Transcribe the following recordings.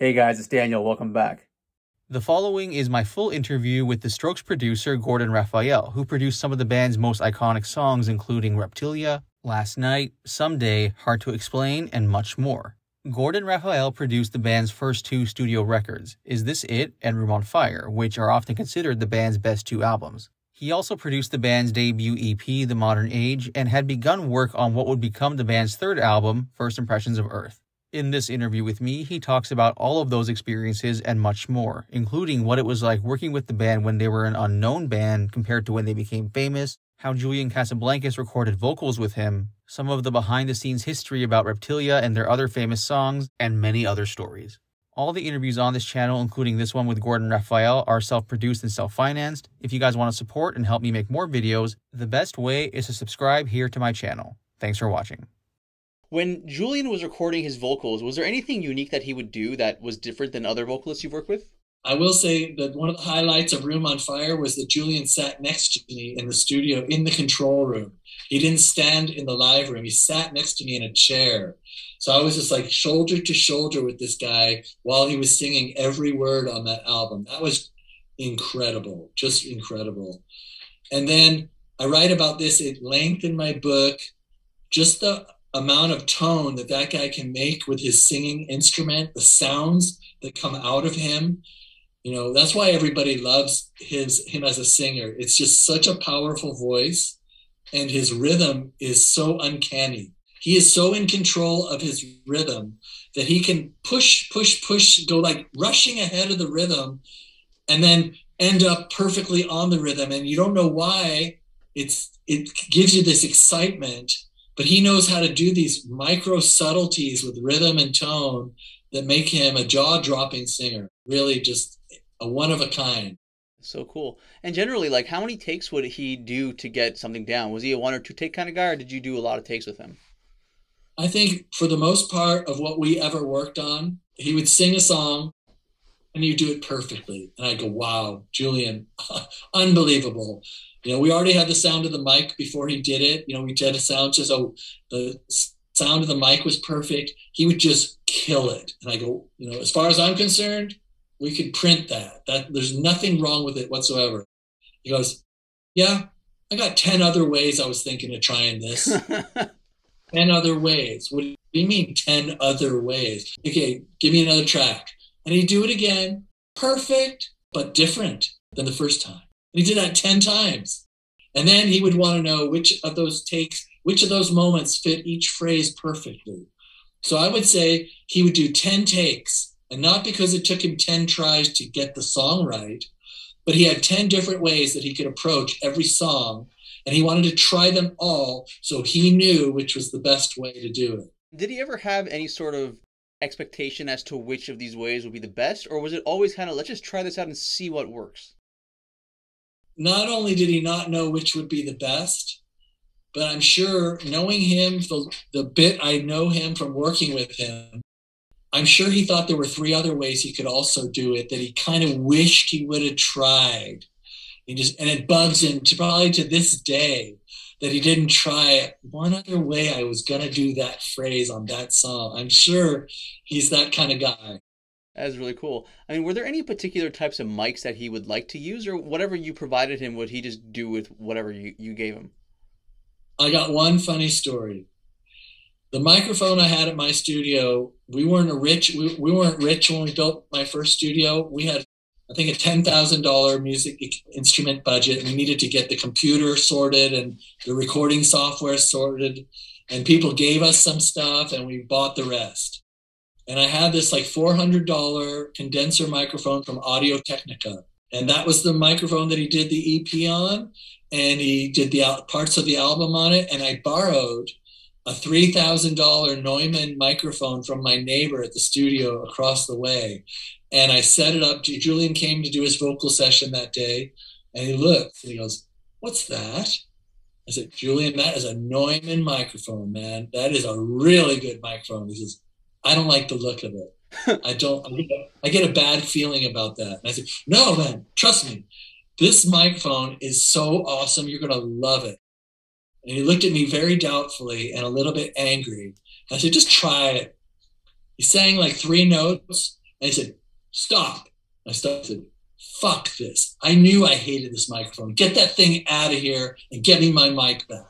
Hey guys, it's Daniel. Welcome back. The following is my full interview with the Strokes producer Gordon Raphael, who produced some of the band's most iconic songs, including Reptilia, Last Nite, Someday, Hard to Explain, and much more. Gordon Raphael produced the band's first two studio records, Is This It and Room on Fire, which are often considered the band's best two albums. He also produced the band's debut EP, The Modern Age, and had begun work on what would become the band's third album, First Impressions of Earth. In this interview with me, he talks about all of those experiences and much more, including what it was like working with the band when they were an unknown band compared to when they became famous, how Julian Casablancas recorded vocals with him, some of the behind the scenes history about Reptilia and their other famous songs, and many other stories. All the interviews on this channel, including this one with Gordon Raphael, are self produced and self financed. If you guys want to support and help me make more videos, the best way is to subscribe here to my channel. Thanks for watching. When Julian was recording his vocals, was there anything unique that he would do that was different than other vocalists you've worked with? I will say that one of the highlights of Room on Fire was that Julian sat next to me in the studio in the control room. He didn't stand in the live room, he sat next to me in a chair. So I was just like shoulder to shoulder with this guy while he was singing every word on that album. That was incredible, just incredible. And then I write about this at length in my book. Just the amount of tone that that guy can make with his singing instrument, the sounds that come out of him. You know, that's why everybody loves his him as a singer. It's just such a powerful voice and his rhythm is so uncanny. He is so in control of his rhythm that he can push push push go like rushing ahead of the rhythm and then end up perfectly on the rhythm and you don't know why it's it gives you this excitement but he knows how to do these micro subtleties with rhythm and tone that make him a jaw-dropping singer really just a one of a kind. So cool. And generally like how many takes would he do to get something down? Was he a one or two take kind of guy or did you do a lot of takes with him? I think for the most part of what we ever worked on he would sing a song and you do it perfectly. And i go wow julian unbelievable you know, we already had the sound of the mic before he did it. You know, we did a sound just so the sound of the mic was perfect. He would just kill it. And I go, you know, as far as I'm concerned, we could print that. That there's nothing wrong with it whatsoever. He goes, Yeah, I got 10 other ways I was thinking of trying this. 10 other ways. What do you mean 10 other ways? Okay, give me another track. And he'd do it again. Perfect, but different than the first time. He did that 10 times. And then he would want to know which of those takes, which of those moments fit each phrase perfectly. So I would say he would do 10 takes, and not because it took him 10 tries to get the song right, but he had 10 different ways that he could approach every song. And he wanted to try them all so he knew which was the best way to do it. Did he ever have any sort of expectation as to which of these ways would be the best? Or was it always kind of, let's just try this out and see what works? Not only did he not know which would be the best, but I'm sure knowing him, the, the bit I know him from working with him, I'm sure he thought there were three other ways he could also do it that he kind of wished he would have tried. He just and it bugs him to probably to this day that he didn't try one other way I was gonna do that phrase on that song. I'm sure he's that kind of guy. That is really cool. I mean, were there any particular types of mics that he would like to use, or whatever you provided him, would he just do with whatever you, you gave him? I got one funny story. The microphone I had at my studio, we weren't rich we, we weren't rich when we built my first studio. We had I think a ten thousand dollar music instrument budget. We needed to get the computer sorted and the recording software sorted, and people gave us some stuff, and we bought the rest and I had this like $400 condenser microphone from Audio Technica. And that was the microphone that he did the EP on. And he did the parts of the album on it. And I borrowed a $3,000 Neumann microphone from my neighbor at the studio across the way. And I set it up. Julian came to do his vocal session that day. And he looked and he goes, What's that? I said, Julian, that is a Neumann microphone, man. That is a really good microphone. He says, I don't like the look of it. I don't. I get, a, bad feeling about that. And I said, "No, man, trust me. This microphone is so awesome. You're gonna love it." And he looked at me very doubtfully and a little bit angry. I said, "Just try it." He sang like three notes, And I said, stop. I stopped fuck this. I knew I hated this microphone. Get that thing out of here and get me my mic back.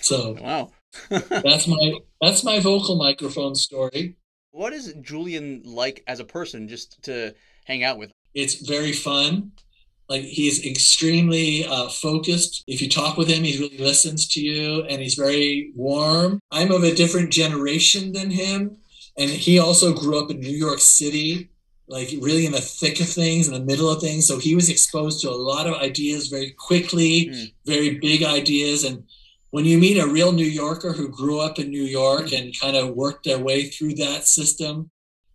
So wow. That's my that's my vocal microphone story. What is Julian like as a person just to hang out with? It's very fun. Like he's extremely uh, focused. If you talk with him, he really listens to you, and he's very warm. I'm of a different generation than him, and he also grew up in New York City, like really in the thick of things, in the middle of things. So he was exposed to a lot of ideas very quickly, mm. very big ideas. And when you meet a real New Yorker who grew up in New York and kind of worked their way through that system,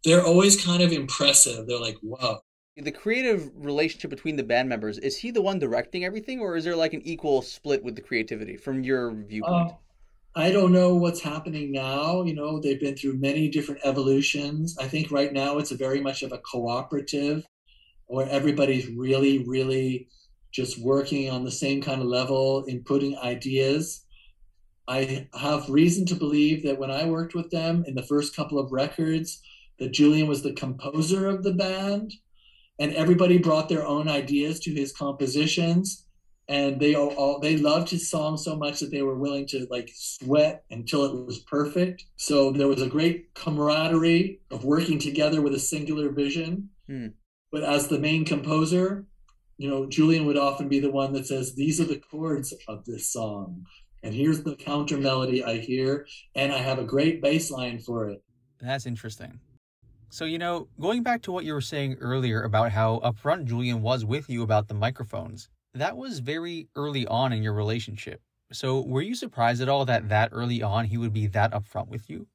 they're always kind of impressive. They're like, wow. The creative relationship between the band members, is he the one directing everything or is there like an equal split with the creativity from your viewpoint? Uh, I don't know what's happening now. You know, they've been through many different evolutions. I think right now it's a very much of a cooperative where everybody's really, really just working on the same kind of level, inputting ideas. I have reason to believe that when I worked with them in the first couple of records, that Julian was the composer of the band, and everybody brought their own ideas to his compositions and they all, they loved his song so much that they were willing to like sweat until it was perfect. So there was a great camaraderie of working together with a singular vision. Hmm. but as the main composer you know julian would often be the one that says these are the chords of this song and here's the counter melody i hear and i have a great bass line for it that's interesting so, you know, going back to what you were saying earlier about how upfront Julian was with you about the microphones, that was very early on in your relationship. So, were you surprised at all that that early on he would be that upfront with you?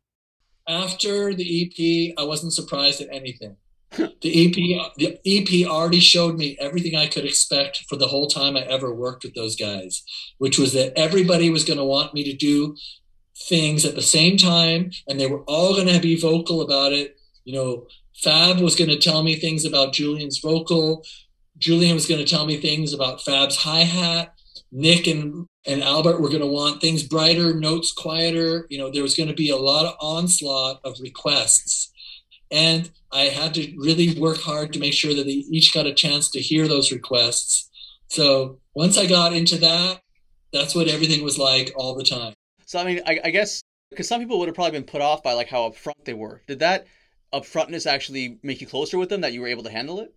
After the EP, I wasn't surprised at anything. The EP, the EP already showed me everything I could expect for the whole time I ever worked with those guys, which was that everybody was going to want me to do things at the same time, and they were all going to be vocal about it. You know, Fab was going to tell me things about Julian's vocal. Julian was going to tell me things about Fab's hi hat. Nick and, and Albert were going to want things brighter, notes quieter. You know, there was going to be a lot of onslaught of requests. And I had to really work hard to make sure that they each got a chance to hear those requests. So once I got into that, that's what everything was like all the time. So, I mean, I, I guess because some people would have probably been put off by like how upfront they were. Did that upfrontness actually make you closer with them that you were able to handle it?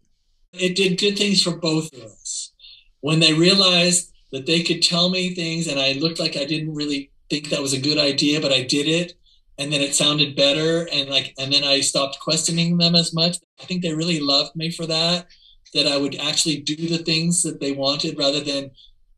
it did good things for both of us. When they realized that they could tell me things and I looked like I didn't really think that was a good idea, but I did it and then it sounded better and like and then I stopped questioning them as much. I think they really loved me for that, that I would actually do the things that they wanted rather than,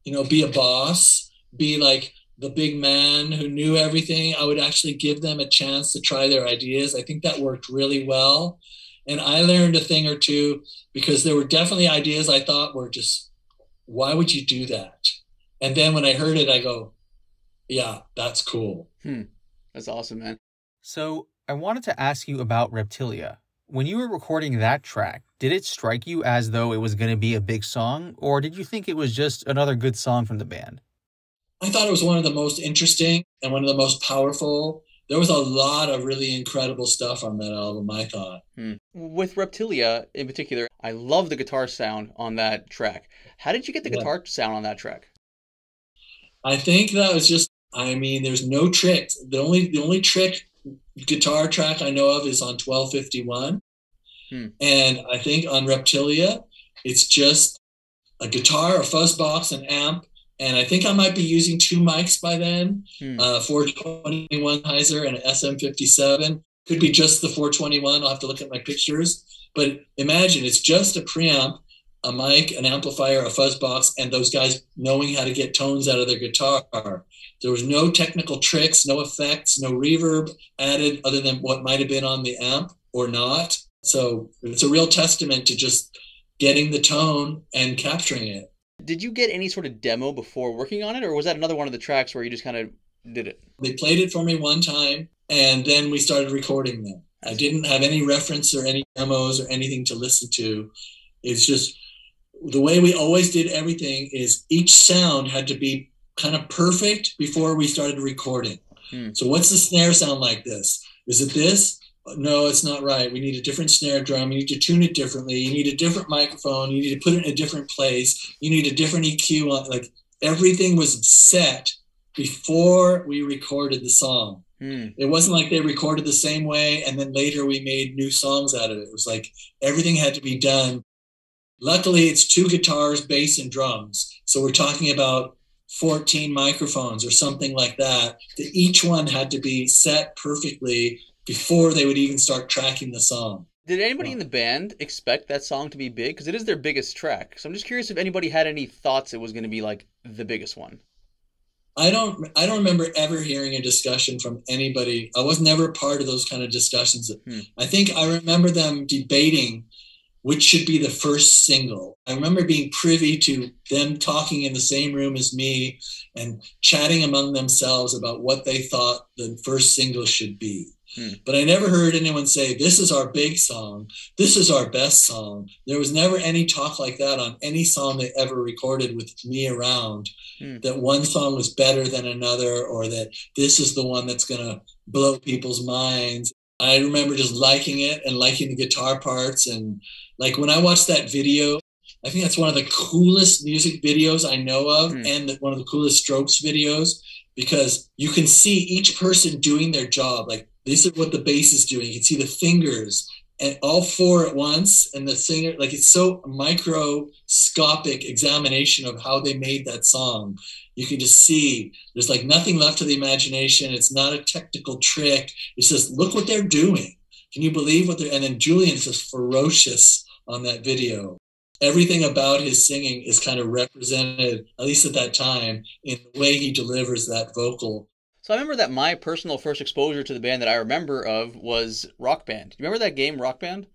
you know, be a boss, be like the big man who knew everything. I would actually give them a chance to try their ideas. I think that worked really well. And I learned a thing or two because there were definitely ideas I thought were just, why would you do that? And then when I heard it, I go, yeah, that's cool. Hmm. That's awesome, man. So I wanted to ask you about Reptilia. When you were recording that track, did it strike you as though it was going to be a big song, or did you think it was just another good song from the band? I thought it was one of the most interesting and one of the most powerful there was a lot of really incredible stuff on that album, I thought. Hmm. With Reptilia in particular, I love the guitar sound on that track. How did you get the yeah. guitar sound on that track? I think that was just I mean, there's no trick. The only the only trick guitar track I know of is on 12:51. Hmm. And I think on Reptilia, it's just a guitar, a fuzz box, an amp, and I think I might be using two mics by then, hmm. uh, 421 Heiser and an SM57. Could be just the 421. I'll have to look at my pictures. But imagine it's just a preamp, a mic, an amplifier, a fuzz box, and those guys knowing how to get tones out of their guitar. There was no technical tricks, no effects, no reverb added other than what might have been on the amp or not. So it's a real testament to just getting the tone and capturing it. Did you get any sort of demo before working on it, or was that another one of the tracks where you just kind of did it? They played it for me one time, and then we started recording them. I didn't have any reference or any demos or anything to listen to. It's just the way we always did everything is each sound had to be kind of perfect before we started recording. Hmm. So what's the snare sound like this? Is it this? no, it's not right. We need a different snare drum. You need to tune it differently. You need a different microphone. You need to put it in a different place. You need a different EQ on like everything was set before we recorded the song. Hmm. It wasn't like they recorded the same way and then later we made new songs out of it. It was like everything had to be done. Luckily, it's two guitars, bass, and drums. So we're talking about 14 microphones or something like that. That each one had to be set perfectly before they would even start tracking the song. Did anybody in the band expect that song to be big? Because it is their biggest track. So I'm just curious if anybody had any thoughts it was going to be like the biggest one. I don't I don't remember ever hearing a discussion from anybody. I was never part of those kind of discussions. Hmm. I think I remember them debating which should be the first single. I remember being privy to them talking in the same room as me and chatting among themselves about what they thought the first single should be. Hmm. But I never heard anyone say, This is our big song. This is our best song. There was never any talk like that on any song they ever recorded with me around. Hmm. That one song was better than another, or that this is the one that's going to blow people's minds. I remember just liking it and liking the guitar parts. And like when I watched that video, I think that's one of the coolest music videos I know of, Hmm. and one of the coolest Strokes videos because you can see each person doing their job. Like this is what the bass is doing. You can see the fingers and all four at once, and the singer. Like it's so microscopic examination of how they made that song. You can just see there's like nothing left to the imagination. It's not a technical trick. It's just look what they're doing. Can you believe what they're? And then Julian's just ferocious on that video. Everything about his singing is kind of represented, at least at that time, in the way he delivers that vocal. So I remember that my personal first exposure to the band that I remember of was Rock Band. Do you remember that game Rock Band?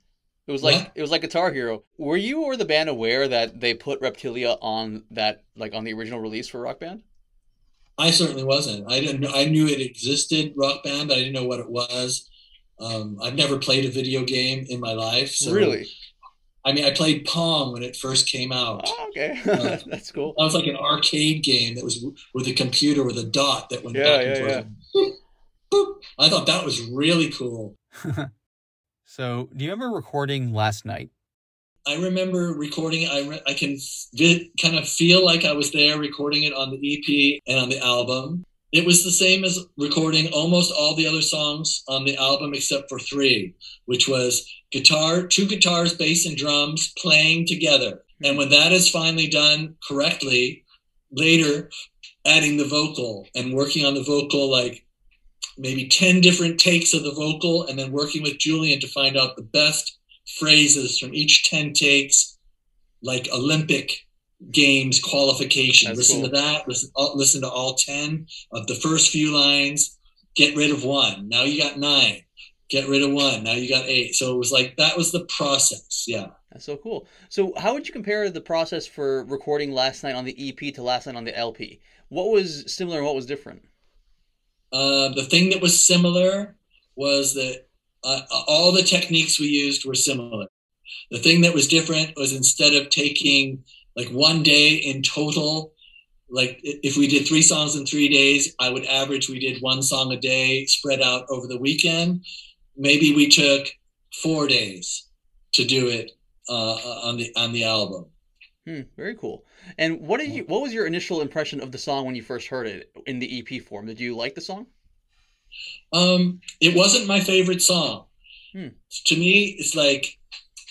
It was like Yeah. it was like Guitar Hero. Were you or the band aware that they put Reptilia on that like on the original release for Rock Band? I certainly wasn't. I didn't. I knew it existed, Rock Band, but I didn't know what it was. Um, I've never played a video game in my life. So, really? I mean, I played Pong when it first came out. Oh, okay. Uh, That's cool. That was like an arcade game that was w- with a computer with a dot that went Yeah, back and yeah, forth. Boop, boop. I thought that was really cool. so, do you remember recording last night? I remember recording. I, re- I can vi- kind of feel like I was there recording it on the EP and on the album. It was the same as recording almost all the other songs on the album except for three, which was guitar, two guitars, bass, and drums playing together. And when that is finally done correctly, later adding the vocal and working on the vocal like maybe 10 different takes of the vocal and then working with Julian to find out the best phrases from each 10 takes, like Olympic games qualification. That's listen cool. to that, listen, all, listen to all 10 of the first few lines, get rid of one. Now you got nine, get rid of one. Now you got eight. So it was like, that was the process. Yeah. That's so cool. So how would you compare the process for recording last night on the EP to last night on the LP? What was similar and what was different? Uh, the thing that was similar was that uh, all the techniques we used were similar. The thing that was different was instead of taking like one day in total, like if we did three songs in three days, I would average we did one song a day spread out over the weekend. Maybe we took four days to do it uh, on the on the album. Hmm, very cool. And what did you? What was your initial impression of the song when you first heard it in the EP form? Did you like the song? Um, it wasn't my favorite song. Hmm. To me, it's like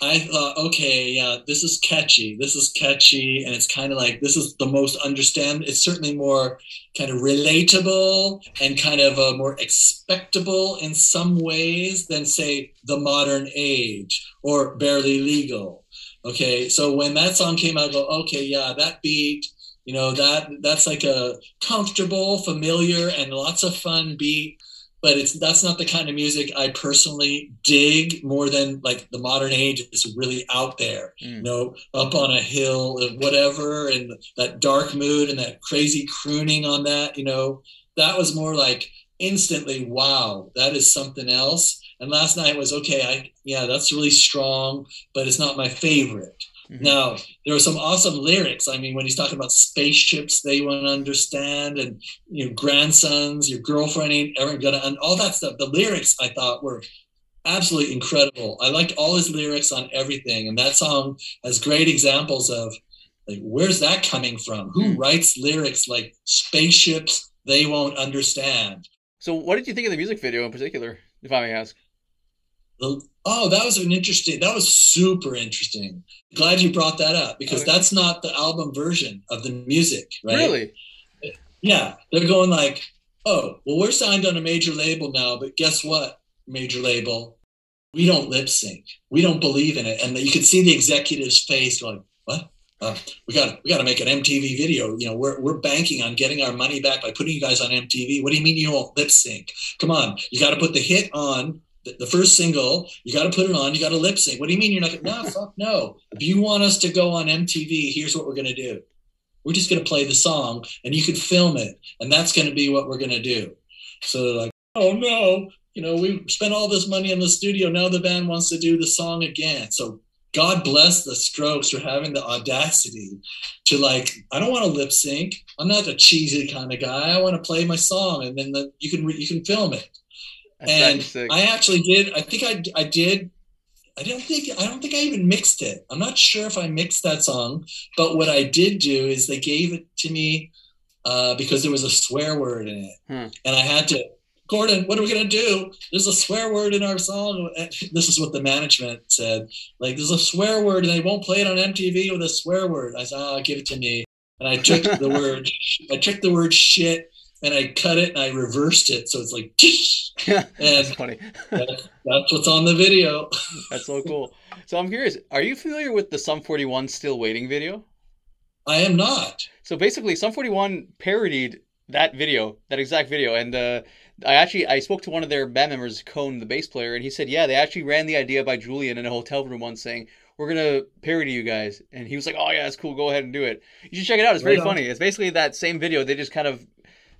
I thought, okay, yeah, this is catchy. This is catchy, and it's kind of like this is the most understand. It's certainly more kind of relatable and kind of uh, more expectable in some ways than say the modern age or barely legal. Okay, so when that song came out, I go, okay, yeah, that beat, you know, that that's like a comfortable, familiar, and lots of fun beat but it's that's not the kind of music I personally dig more than like the modern age is really out there, Mm. you know, up on a hill and whatever, and that dark mood and that crazy crooning on that, you know, that was more like instantly, wow, that is something else. And last night was okay, I yeah, that's really strong, but it's not my favorite. Mhm. Now, there are some awesome lyrics. I mean, when he's talking about spaceships, they won't understand, and you know, grandsons, your girlfriend ain't ever gonna, and all that stuff. The lyrics I thought were absolutely incredible. I liked all his lyrics on everything, and that song has great examples of like where's that coming from? Who Hmm. writes lyrics like spaceships they won't understand? So, what did you think of the music video in particular, if I may ask? The- Oh, that was an interesting. That was super interesting. Glad you brought that up because Okay. that's not the album version of the music, right? Really? Yeah, they're going like, oh, well, we're signed on a major label now, but guess what, major label? We don't lip sync. We don't believe in it. And you could see the executive's face going, what? Uh, we got we got to make an MTV video. You know, we're we're banking on getting our money back by putting you guys on MTV. What do you mean you won't lip sync? Come on, you got to put the hit on the, first single. You got to put it on. You got to lip sync. What do you mean you're not? Gonna, no, fuck no. If you want us to go on MTV, here's what we're gonna do. We're just gonna play the song, and you can film it, and that's gonna be what we're gonna do. So they're like, oh no, you know, we spent all this money in the studio. Now the band wants to do the song again. So God bless the Strokes for having the audacity to like, I don't want to lip sync. I'm not a cheesy kind of guy. I want to play my song, and then the, you can re- you can film it. That's and. I actually did. I think I I did. I don't think I don't think I even mixed it. I'm not sure if I mixed that song, but what I did do is they gave it to me uh, because there was a swear word in it, Hmm. and I had to. Gordon, what are we gonna do? There's a swear word in our song. And This is what the management said. Like, there's a swear word, and they won't play it on MTV with a swear word. I said, "Oh, give it to me." And I took the word. I took the word shit, and I cut it, and I reversed it, so it's like. That's funny. that's, that's what's on the video. That's so cool. So I'm curious, are you familiar with the Sum 41 Still Waiting video? I am not. So basically, Sum 41 parodied that video, that exact video, and uh, I actually I spoke to one of their band members, Cone, the bass player, and he said, yeah, they actually ran the idea by Julian in a hotel room once, saying we're gonna parody you guys, and he was like, oh yeah, that's cool, go ahead and do it. You should check it out. It's very Right funny. It's basically that same video. They just kind of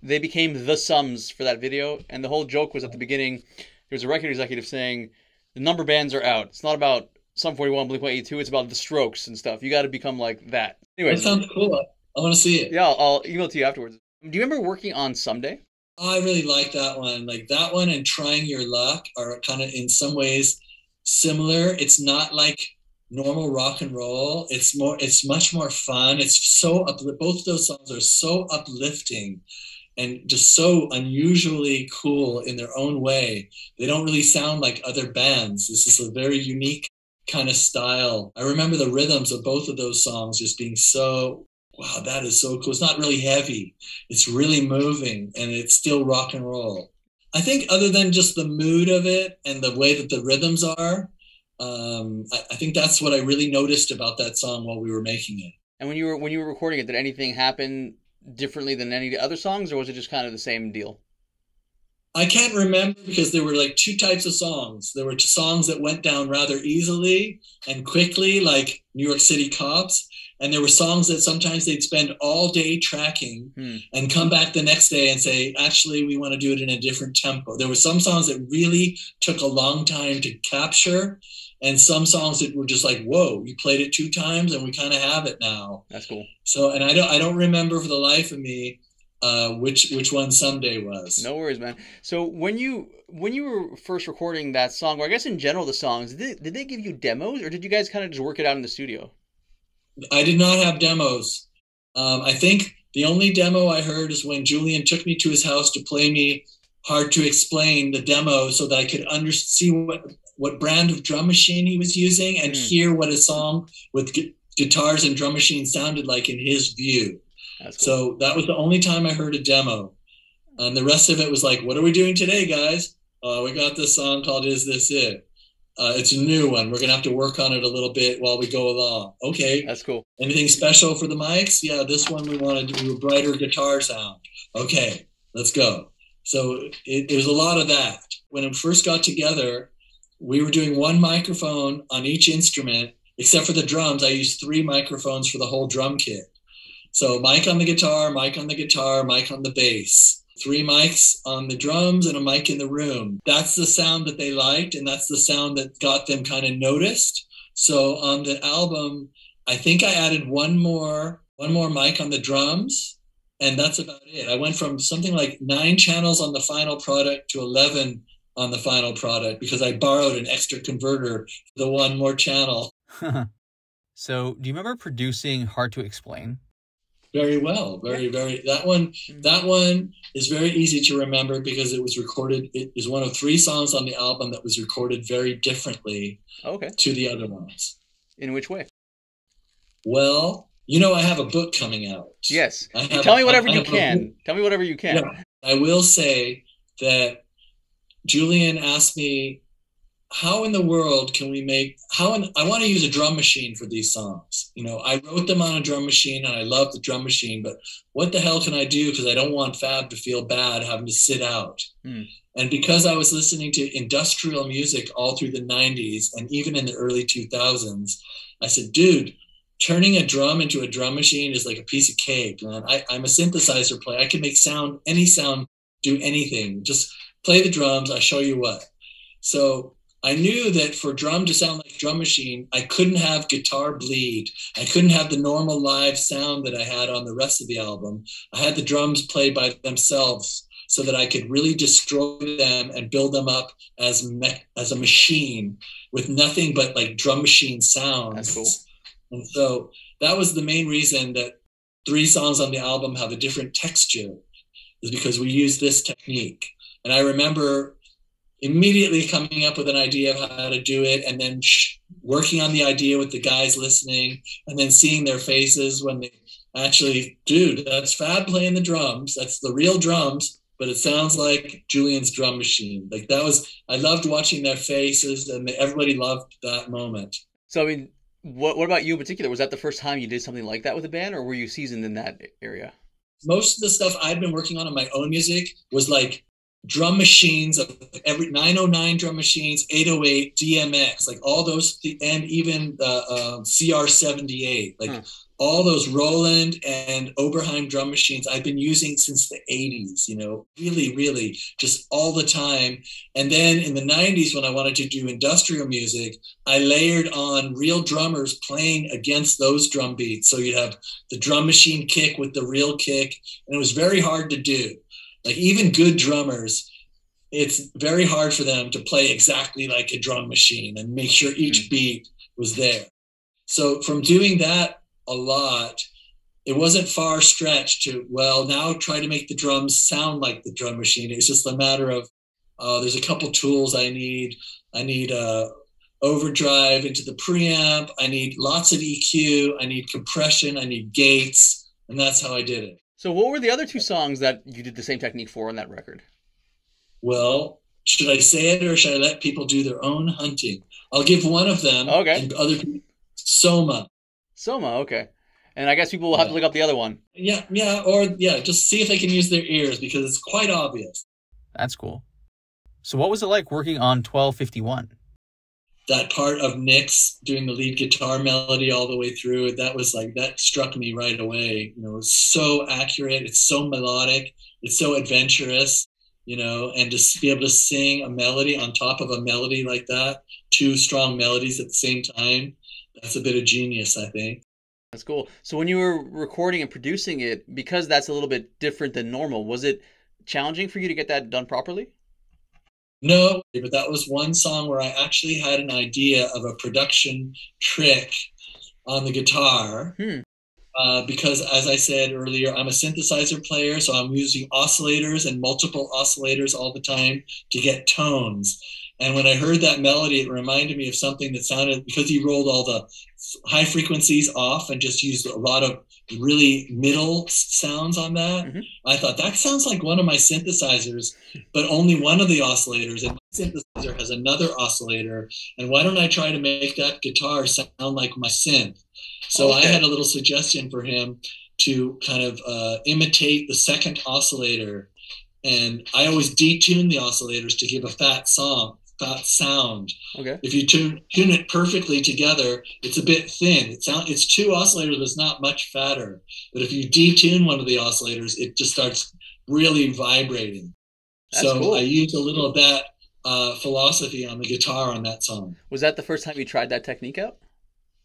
they became the Sums for that video, and the whole joke was at the beginning. There was a record executive saying the number bands are out. It's not about Sum 41, Blink 182. It's about the Strokes and stuff. You got to become like that. That Anyways, sounds cool. I want to see it. yeah, I'll, I'll email it to you afterwards. Do you remember working on Someday? I really like that one. Like that one and trying your luck are kind of in some ways similar. It's not like normal rock and roll. It's more. It's much more fun. It's so up. Both of those songs are so uplifting. And just so unusually cool in their own way. They don't really sound like other bands. This is a very unique kind of style. I remember the rhythms of both of those songs just being so wow, that is so cool. It's not really heavy. It's really moving and it's still rock and roll. I think other than just the mood of it and the way that the rhythms are, um, I, I think that's what I really noticed about that song while we were making it. And when you were when you were recording it, did anything happen differently than any of the other songs, or was it just kind of the same deal? I can't remember because there were like two types of songs. There were songs that went down rather easily and quickly, like New York City Cops. And there were songs that sometimes they'd spend all day tracking Hmm. and come back the next day and say, actually, we want to do it in a different tempo. There were some songs that really took a long time to capture, and some songs that were just like, whoa, we played it two times and we kind of have it now. That's cool. So, and I don't, I don't remember for the life of me uh, which which one someday was. No worries, man. So when you when you were first recording that song, or I guess in general the songs, did they, did they give you demos, or did you guys kind of just work it out in the studio? I did not have demos. Um, I think the only demo I heard is when Julian took me to his house to play me hard to explain the demo so that I could under see what what brand of drum machine he was using and Hmm. hear what a song with gu- guitars and drum machine sounded like in his view. Cool. So that was the only time I heard a demo. And the rest of it was like, what are we doing today, guys? Uh, we got this song called Is This It? Uh, it's a new one. We're going to have to work on it a little bit while we go along. Okay. That's cool. Anything special for the mics? Yeah, this one we want to do a brighter guitar sound. Okay, let's go. So it, it was a lot of that. When it first got together, we were doing one microphone on each instrument, except for the drums. I used three microphones for the whole drum kit. So mic on the guitar, mic on the guitar, mic on the bass. Three mics on the drums and a mic in the room. That's the sound that they liked, and that's the sound that got them kind of noticed. So on the album, I think I added one more one more mic on the drums, and that's about it. I went from something like nine channels on the final product to eleven on the final product because I borrowed an extra converter, the one more channel. so, do you remember producing Hard to Explain? Very well, very very. That one, Mm-hmm. that one is very easy to remember because it was recorded. It is one of three songs on the album that was recorded very differently Okay. to the other ones. In which way? Well, you know, I have a book coming out. Yes. I have- Tell me whatever I you can. Tell me whatever you can. Yeah. I will say that Julian asked me, how in the world can we make how in, I want to use a drum machine for these songs. You know, I wrote them on a drum machine and I love the drum machine, but what the hell can I do because I don't want Fab to feel bad having to sit out. Hmm. And because I was listening to industrial music all through the 90s and even in the early 2000s, I said, dude, turning a drum into a drum machine is like a piece of cake, man. I, I'm a synthesizer player. I can make sound, any sound, do anything. Just play the drums. I show you what. So I knew that for drum to sound like drum machine, I couldn't have guitar bleed. I couldn't have the normal live sound that I had on the rest of the album. I had the drums play by themselves so that I could really destroy them and build them up as me- as a machine with nothing but like drum machine sounds. That's cool. And so that was the main reason that three songs on the album have a different texture, is because we use this technique. And I remember immediately coming up with an idea of how to do it and then sh- working on the idea with the guys listening and then seeing their faces when they actually, dude, that's Fab playing the drums. That's the real drums, but it sounds like Julian's drum machine. Like that was, I loved watching their faces and everybody loved that moment. So I mean, what what about you in particular? Was that the first time you did something like that with a band, or were you seasoned in that area? most of the stuff I'd been working on in my own music was like drum machines of every 909 drum machines, 808, DMX, like all those, and even the uh, CR78, like Hmm. all those Roland and Oberheim drum machines I've been using since the 80s, you know, really, really just all the time. And then in the 90s, when I wanted to do industrial music, I layered on real drummers playing against those drum beats. So you'd have the drum machine kick with the real kick, and it was very hard to do. Like even good drummers, it's very hard for them to play exactly like a drum machine and make sure each beat was there. So from doing that a lot, it wasn't far stretched to well now try to make the drums sound like the drum machine. It's just a matter of uh, there's a couple tools I need. I need a overdrive into the preamp. I need lots of EQ. I need compression. I need gates, and that's how I did it. So what were the other two songs that you did the same technique for on that record? Well, should I say it or should I let people do their own hunting? I'll give one of them. Okay. And other people, Soma. Soma, okay. And I guess people will have to look up the other one. Yeah, yeah, or yeah, just see if they can use their ears because it's quite obvious. That's cool. So, what was it like working on 12:51? That part of Nick's doing the lead guitar melody all the way through, that was like that struck me right away. You know, it's so accurate, it's so melodic, it's so adventurous, you know, and to be able to sing a melody on top of a melody like that, two strong melodies at the same time, that's a bit of genius, I think. That's cool. So when you were recording and producing it, because that's a little bit different than normal, was it challenging for you to get that done properly? No, but that was one song where I actually had an idea of a production trick on the guitar. Hmm. Uh, because, as I said earlier, I'm a synthesizer player, so I'm using oscillators and multiple oscillators all the time to get tones. And when I heard that melody, it reminded me of something that sounded because he rolled all the high frequencies off and just used a lot of really middle sounds on that. Mhm. I thought that sounds like one of my synthesizers, but only one of the oscillators. And my synthesizer has another oscillator. And why don't I try to make that guitar sound like my synth? So I had a little suggestion for him to kind of uh, imitate the second oscillator. And I always detune the oscillators to give a fat song, fat sound. Okay. If you tune tune it perfectly together, it's a bit thin. It sound it's two oscillators, but it's not much fatter. But if you detune one of the oscillators, it just starts really vibrating. That's so cool. I used a little of that uh, philosophy on the guitar on that song. Was that the first time you tried that technique out?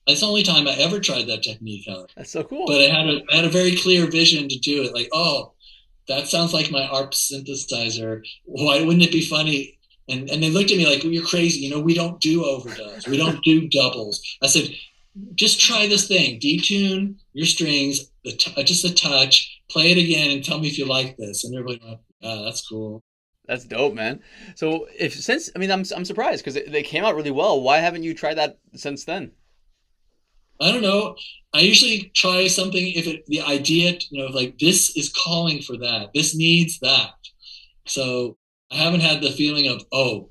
It's the only time I ever tried that technique out. That's so cool. But I had a I had a very clear vision to do it. Like, oh, that sounds like my ARP synthesizer. Why wouldn't it be funny And, and they looked at me like, well, you're crazy. You know, we don't do overdubs. We don't do doubles. I said, just try this thing. Detune your strings, the t- uh, just a touch, play it again and tell me if you like this. And everybody went, oh, that's cool. That's dope, man. So if since I mean I'm I'm surprised because they came out really well. Why haven't you tried that since then? I don't know. I usually try something if it the idea, you know, like this is calling for that. This needs that. So I haven't had the feeling of oh,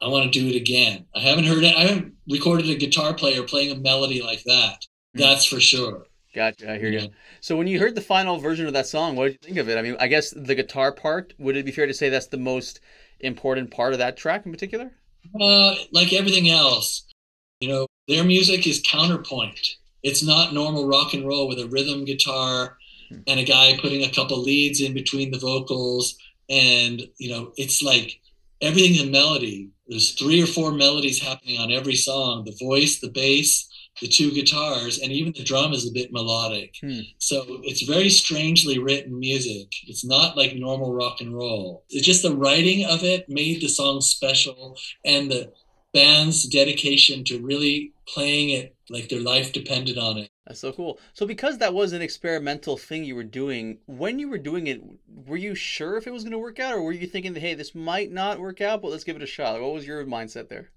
I want to do it again. I haven't heard it. I haven't recorded a guitar player playing a melody like that. Mm-hmm. That's for sure. Gotcha. I hear you. So when you heard the final version of that song, what did you think of it? I mean, I guess the guitar part. Would it be fair to say that's the most important part of that track in particular? Uh, like everything else, you know, their music is counterpoint. It's not normal rock and roll with a rhythm guitar hmm. and a guy putting a couple leads in between the vocals, and you know, it's like everything's a melody. There's three or four melodies happening on every song: the voice, the bass, the two guitars, and even the drum is a bit melodic. Hmm. So it's very strangely written music. It's not like normal rock and roll. It's just the writing of it made the song special, and the band's dedication to really playing it like their life depended on it. That's so cool. So because that was an experimental thing you were doing, when you were doing it, were you sure if it was going to work out, or were you thinking, "Hey, this might not work out, but let's give it a shot"? What was your mindset there?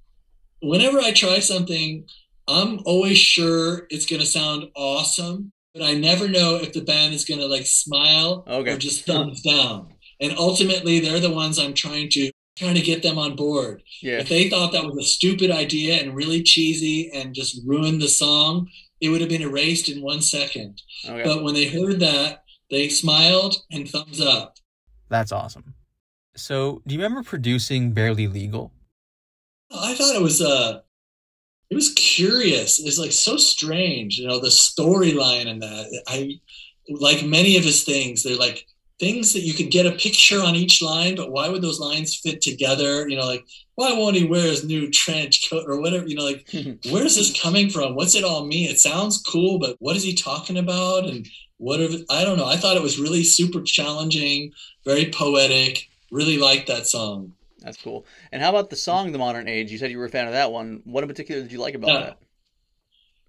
Whenever I try something, I'm always sure it's going to sound awesome, but I never know if the band is going to like smile okay. or just thumbs down. And ultimately, they're the ones I'm trying to trying to get them on board. Yeah. If they thought that was a stupid idea and really cheesy and just ruined the song, it would have been erased in one second. Okay. But when they heard that, they smiled and thumbs up. That's awesome. So, do you remember producing Barely Legal? I thought it was uh it was curious. It's like so strange, you know, the storyline in that. I like many of his things, they're like things that you could get a picture on each line, but why would those lines fit together? You know, like why won't he wear his new trench coat or whatever? You know, like where's this coming from? What's it all mean? It sounds cool, but what is he talking about? And what are I don't know. I thought it was really super challenging, very poetic. Really liked that song. That's cool. And how about the song "The Modern Age"? You said you were a fan of that one. What in particular did you like about yeah. that?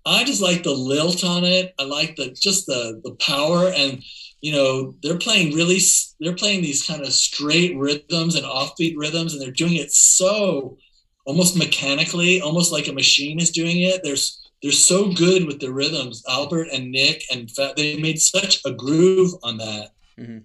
I just like the lilt on it. I like the just the the power and you know they're playing really they're playing these kind of straight rhythms and offbeat rhythms and they're doing it so almost mechanically, almost like a machine is doing it. There's they're so good with the rhythms. Albert and Nick and they made such a groove on that. Mm-hmm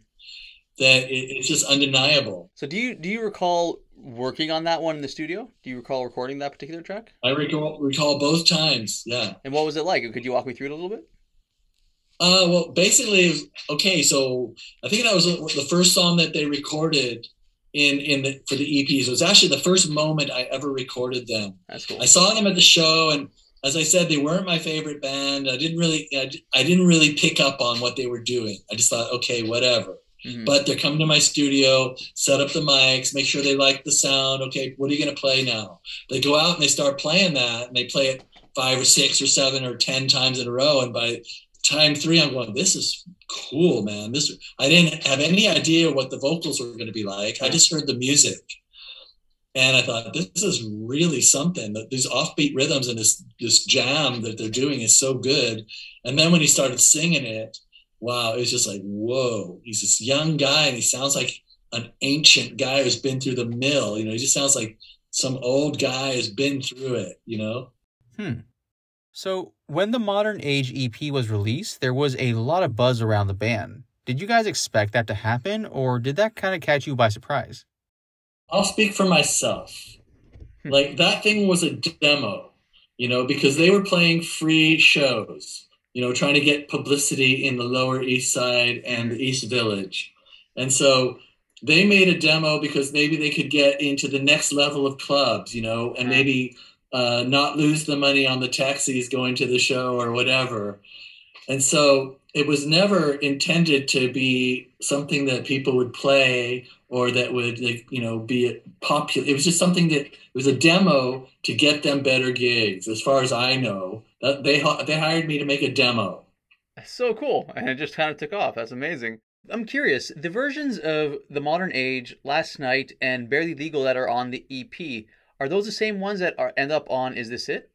that it's just undeniable. So do you do you recall working on that one in the studio? Do you recall recording that particular track? I recall recall both times. Yeah. And what was it like? Could you walk me through it a little bit? Uh, well, basically, okay. So I think that was the first song that they recorded in in the, for the EPs. It was actually the first moment I ever recorded them. That's cool. I saw them at the show, and as I said, they weren't my favorite band. I didn't really, I, I didn't really pick up on what they were doing. I just thought, okay, whatever. Mm-hmm. But they're coming to my studio, set up the mics, make sure they like the sound. Okay, what are you going to play now? They go out and they start playing that, and they play it five or six or seven or ten times in a row. And by time three, I'm going, this is cool, man. This I didn't have any idea what the vocals were going to be like. I just heard the music, and I thought this is really something. That these offbeat rhythms and this this jam that they're doing is so good. And then when he started singing it, wow, it was just like, whoa, he's this young guy and he sounds like an ancient guy who's been through the mill. You know, he just sounds like some old guy has been through it, you know? Hmm. So, when the Modern Age EP was released, there was a lot of buzz around the band. Did you guys expect that to happen, or did that kind of catch you by surprise? I'll speak for myself. Hmm. Like, that thing was a demo, you know, because they were playing free shows you know, trying to get publicity in the Lower East Side and the East Village. And so they made a demo because maybe they could get into the next level of clubs, you know, and maybe uh, not lose the money on the taxis going to the show or whatever. And so it was never intended to be something that people would play or that would, like, you know, be popular. It was just something that it was a demo to get them better gigs, as far as I know. They they hired me to make a demo. So cool, and it just kind of took off. That's amazing. I'm curious, the versions of The Modern Age, Last Nite, and Barely Legal that are on the EP, are those the same ones that are end up on Is This It?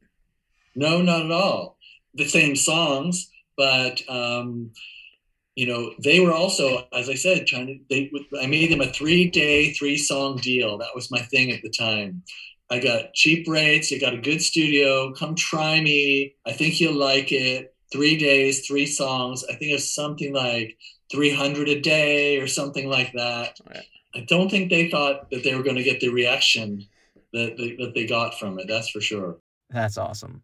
No, not at all. The same songs, but um, you know, they were also, as I said, trying to. They, I made them a three-day, three-song deal. That was my thing at the time. I got cheap rates. You got a good studio. Come try me. I think you'll like it. Three days, three songs. I think it's something like 300 a day or something like that. Right. I don't think they thought that they were going to get the reaction that they, that they got from it. That's for sure. That's awesome.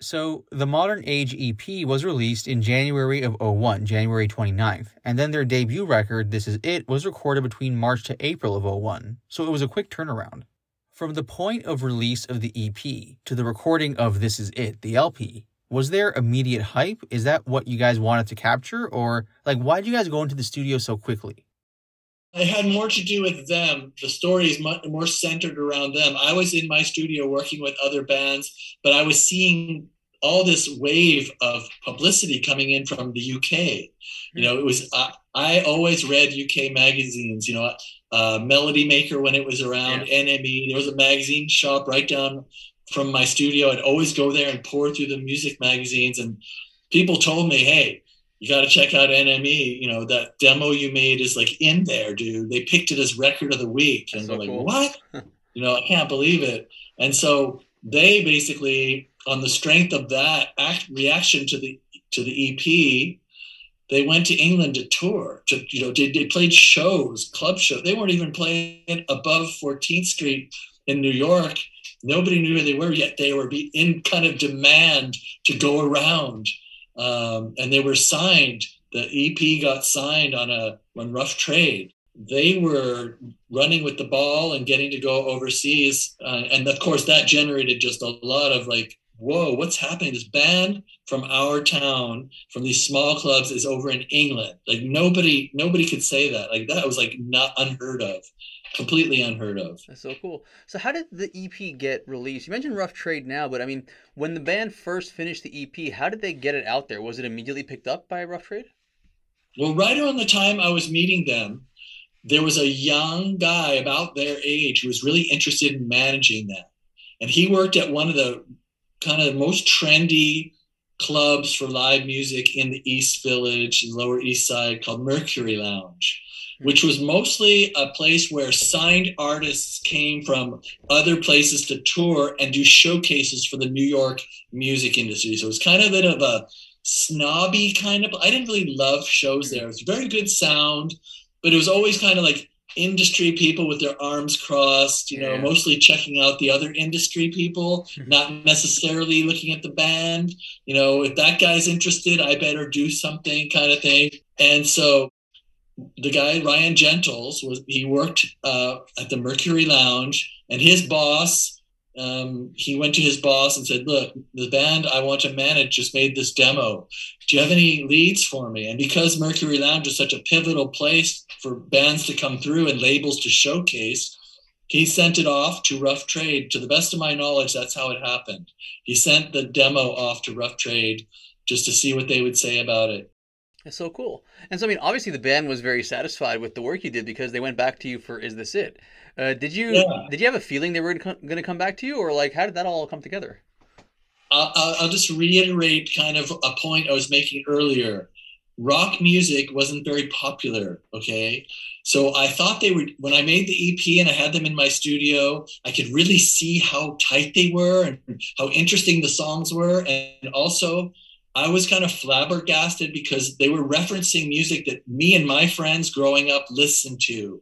So, the Modern Age EP was released in January of 01, January 29th, and then their debut record, This Is It, was recorded between March to April of 01, so it was a quick turnaround. From the point of release of the EP to the recording of This Is It, the LP, was there immediate hype? Is that what you guys wanted to capture? Or, like, why did you guys go into the studio so quickly? It had more to do with them. The story is much more centered around them. I was in my studio working with other bands, but I was seeing all this wave of publicity coming in from the UK. You know, it was I, I always read UK magazines. You know, uh, Melody Maker when it was around, yeah. NME. There was a magazine shop right down from my studio. I'd always go there and pour through the music magazines, and people told me, "Hey, you got to check out NME. You know, that demo you made is like in there, dude. They picked it as record of the week." And they're so like, "What?" you know, I can't believe it. And so they basically on the strength of that act, reaction to the to the EP, they went to England to tour. To, you know, they, they played shows, club shows. They weren't even playing above 14th Street in New York. Nobody knew who they were yet. They were in kind of demand to go around, um, and they were signed. The EP got signed on a on Rough Trade, they were running with the ball and getting to go overseas. Uh, and of course, that generated just a lot of like, whoa, what's happening? This band from our town, from these small clubs, is over in England. Like nobody, nobody could say that. Like that was like not unheard of, completely unheard of. That's so cool. So how did the EP get released? You mentioned Rough Trade now, but I mean, when the band first finished the EP, how did they get it out there? Was it immediately picked up by Rough Trade? Well, right around the time I was meeting them, there was a young guy about their age who was really interested in managing them. And he worked at one of the kind of most trendy clubs for live music in the East Village, and Lower East Side, called Mercury Lounge, which was mostly a place where signed artists came from other places to tour and do showcases for the New York music industry. So it was kind of a bit of a snobby kind of. I didn't really love shows there. It was very good sound but it was always kind of like industry people with their arms crossed, you know, yeah. mostly checking out the other industry people, mm-hmm. not necessarily looking at the band. You know, if that guy's interested, I better do something kind of thing. And so the guy Ryan Gentles was he worked uh, at the Mercury Lounge, and his boss um, he went to his boss and said, "Look, the band I want to manage just made this demo. Do you have any leads for me?" And because Mercury Lounge is such a pivotal place for bands to come through and labels to showcase, he sent it off to Rough Trade. To the best of my knowledge, that's how it happened. He sent the demo off to Rough Trade just to see what they would say about it. That's so cool. And so, I mean, obviously, the band was very satisfied with the work you did because they went back to you for "Is This It." Uh, did you yeah. did you have a feeling they were going to come back to you, or like how did that all come together? I'll, I'll just reiterate kind of a point I was making earlier. Rock music wasn't very popular. Okay, so I thought they were when I made the EP and I had them in my studio. I could really see how tight they were and how interesting the songs were, and also I was kind of flabbergasted because they were referencing music that me and my friends growing up listened to.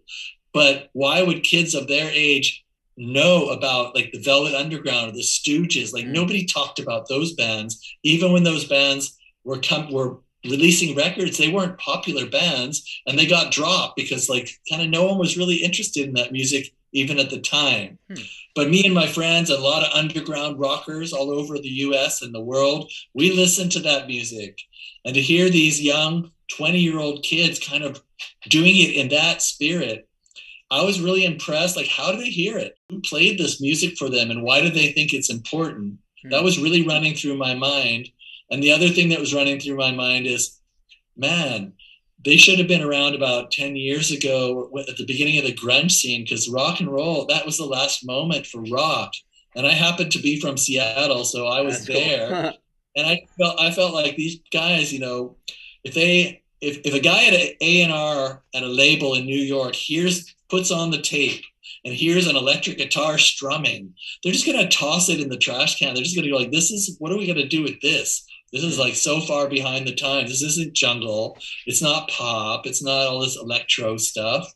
But why would kids of their age know about like the Velvet Underground or the Stooges? Like mm. nobody talked about those bands, even when those bands were come were releasing records. They weren't popular bands, and they got dropped because like kind of no one was really interested in that music even at the time. Hmm. But me and my friends, a lot of underground rockers all over the US and the world, we listened to that music. And to hear these young 20 year old kids kind of doing it in that spirit I was really impressed. Like, how do they hear it? Who played this music for them, and why do they think it's important? Mm-hmm. That was really running through my mind. And the other thing that was running through my mind is, man, they should have been around about 10 years ago at the beginning of the grunge scene because rock and roll that was the last moment for rock. And i happened to be from seattle so i was That's there. Cool. and i felt i felt like these guys you know if they if, if a guy at a A&R at a label in new york hears puts on the tape and hears an electric guitar strumming they're just going to toss it in the trash can. They're just going to go like this is what are we going to do with this this is like so far behind the times. This isn't jungle. It's not pop. It's not all this electro stuff.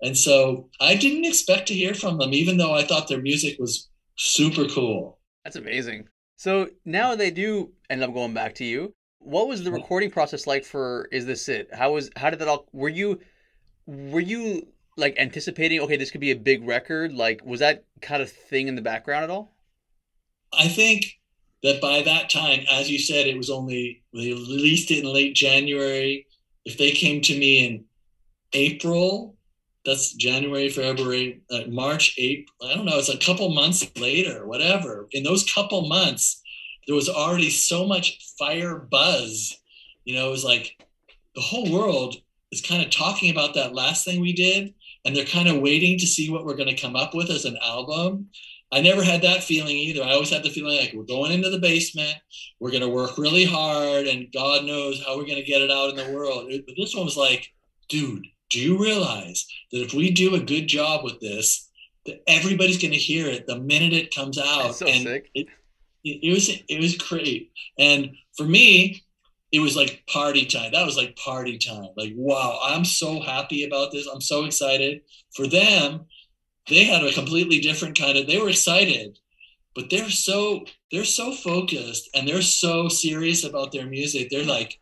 And so I didn't expect to hear from them, even though I thought their music was super cool. That's amazing. So now they do end up going back to you. What was the mm-hmm. recording process like for Is This It? How was how did that all were you were you like anticipating okay this could be a big record? Like was that kind of thing in the background at all? I think that by that time, as you said, it was only they released it in late January. If they came to me in April, that's January, February, uh, March, April. I don't know. It's a couple months later, whatever. In those couple months, there was already so much fire buzz. You know, it was like the whole world is kind of talking about that last thing we did, and they're kind of waiting to see what we're going to come up with as an album. I never had that feeling either. I always had the feeling like we're going into the basement, we're going to work really hard, and God knows how we're going to get it out in the world. But this one was like, dude, do you realize that if we do a good job with this, that everybody's going to hear it the minute it comes out? So and sick. It, it, it was it was great. And for me, it was like party time. That was like party time. Like, wow, I'm so happy about this. I'm so excited. For them, they had a completely different kind of they were excited but they're so they're so focused and they're so serious about their music. They're like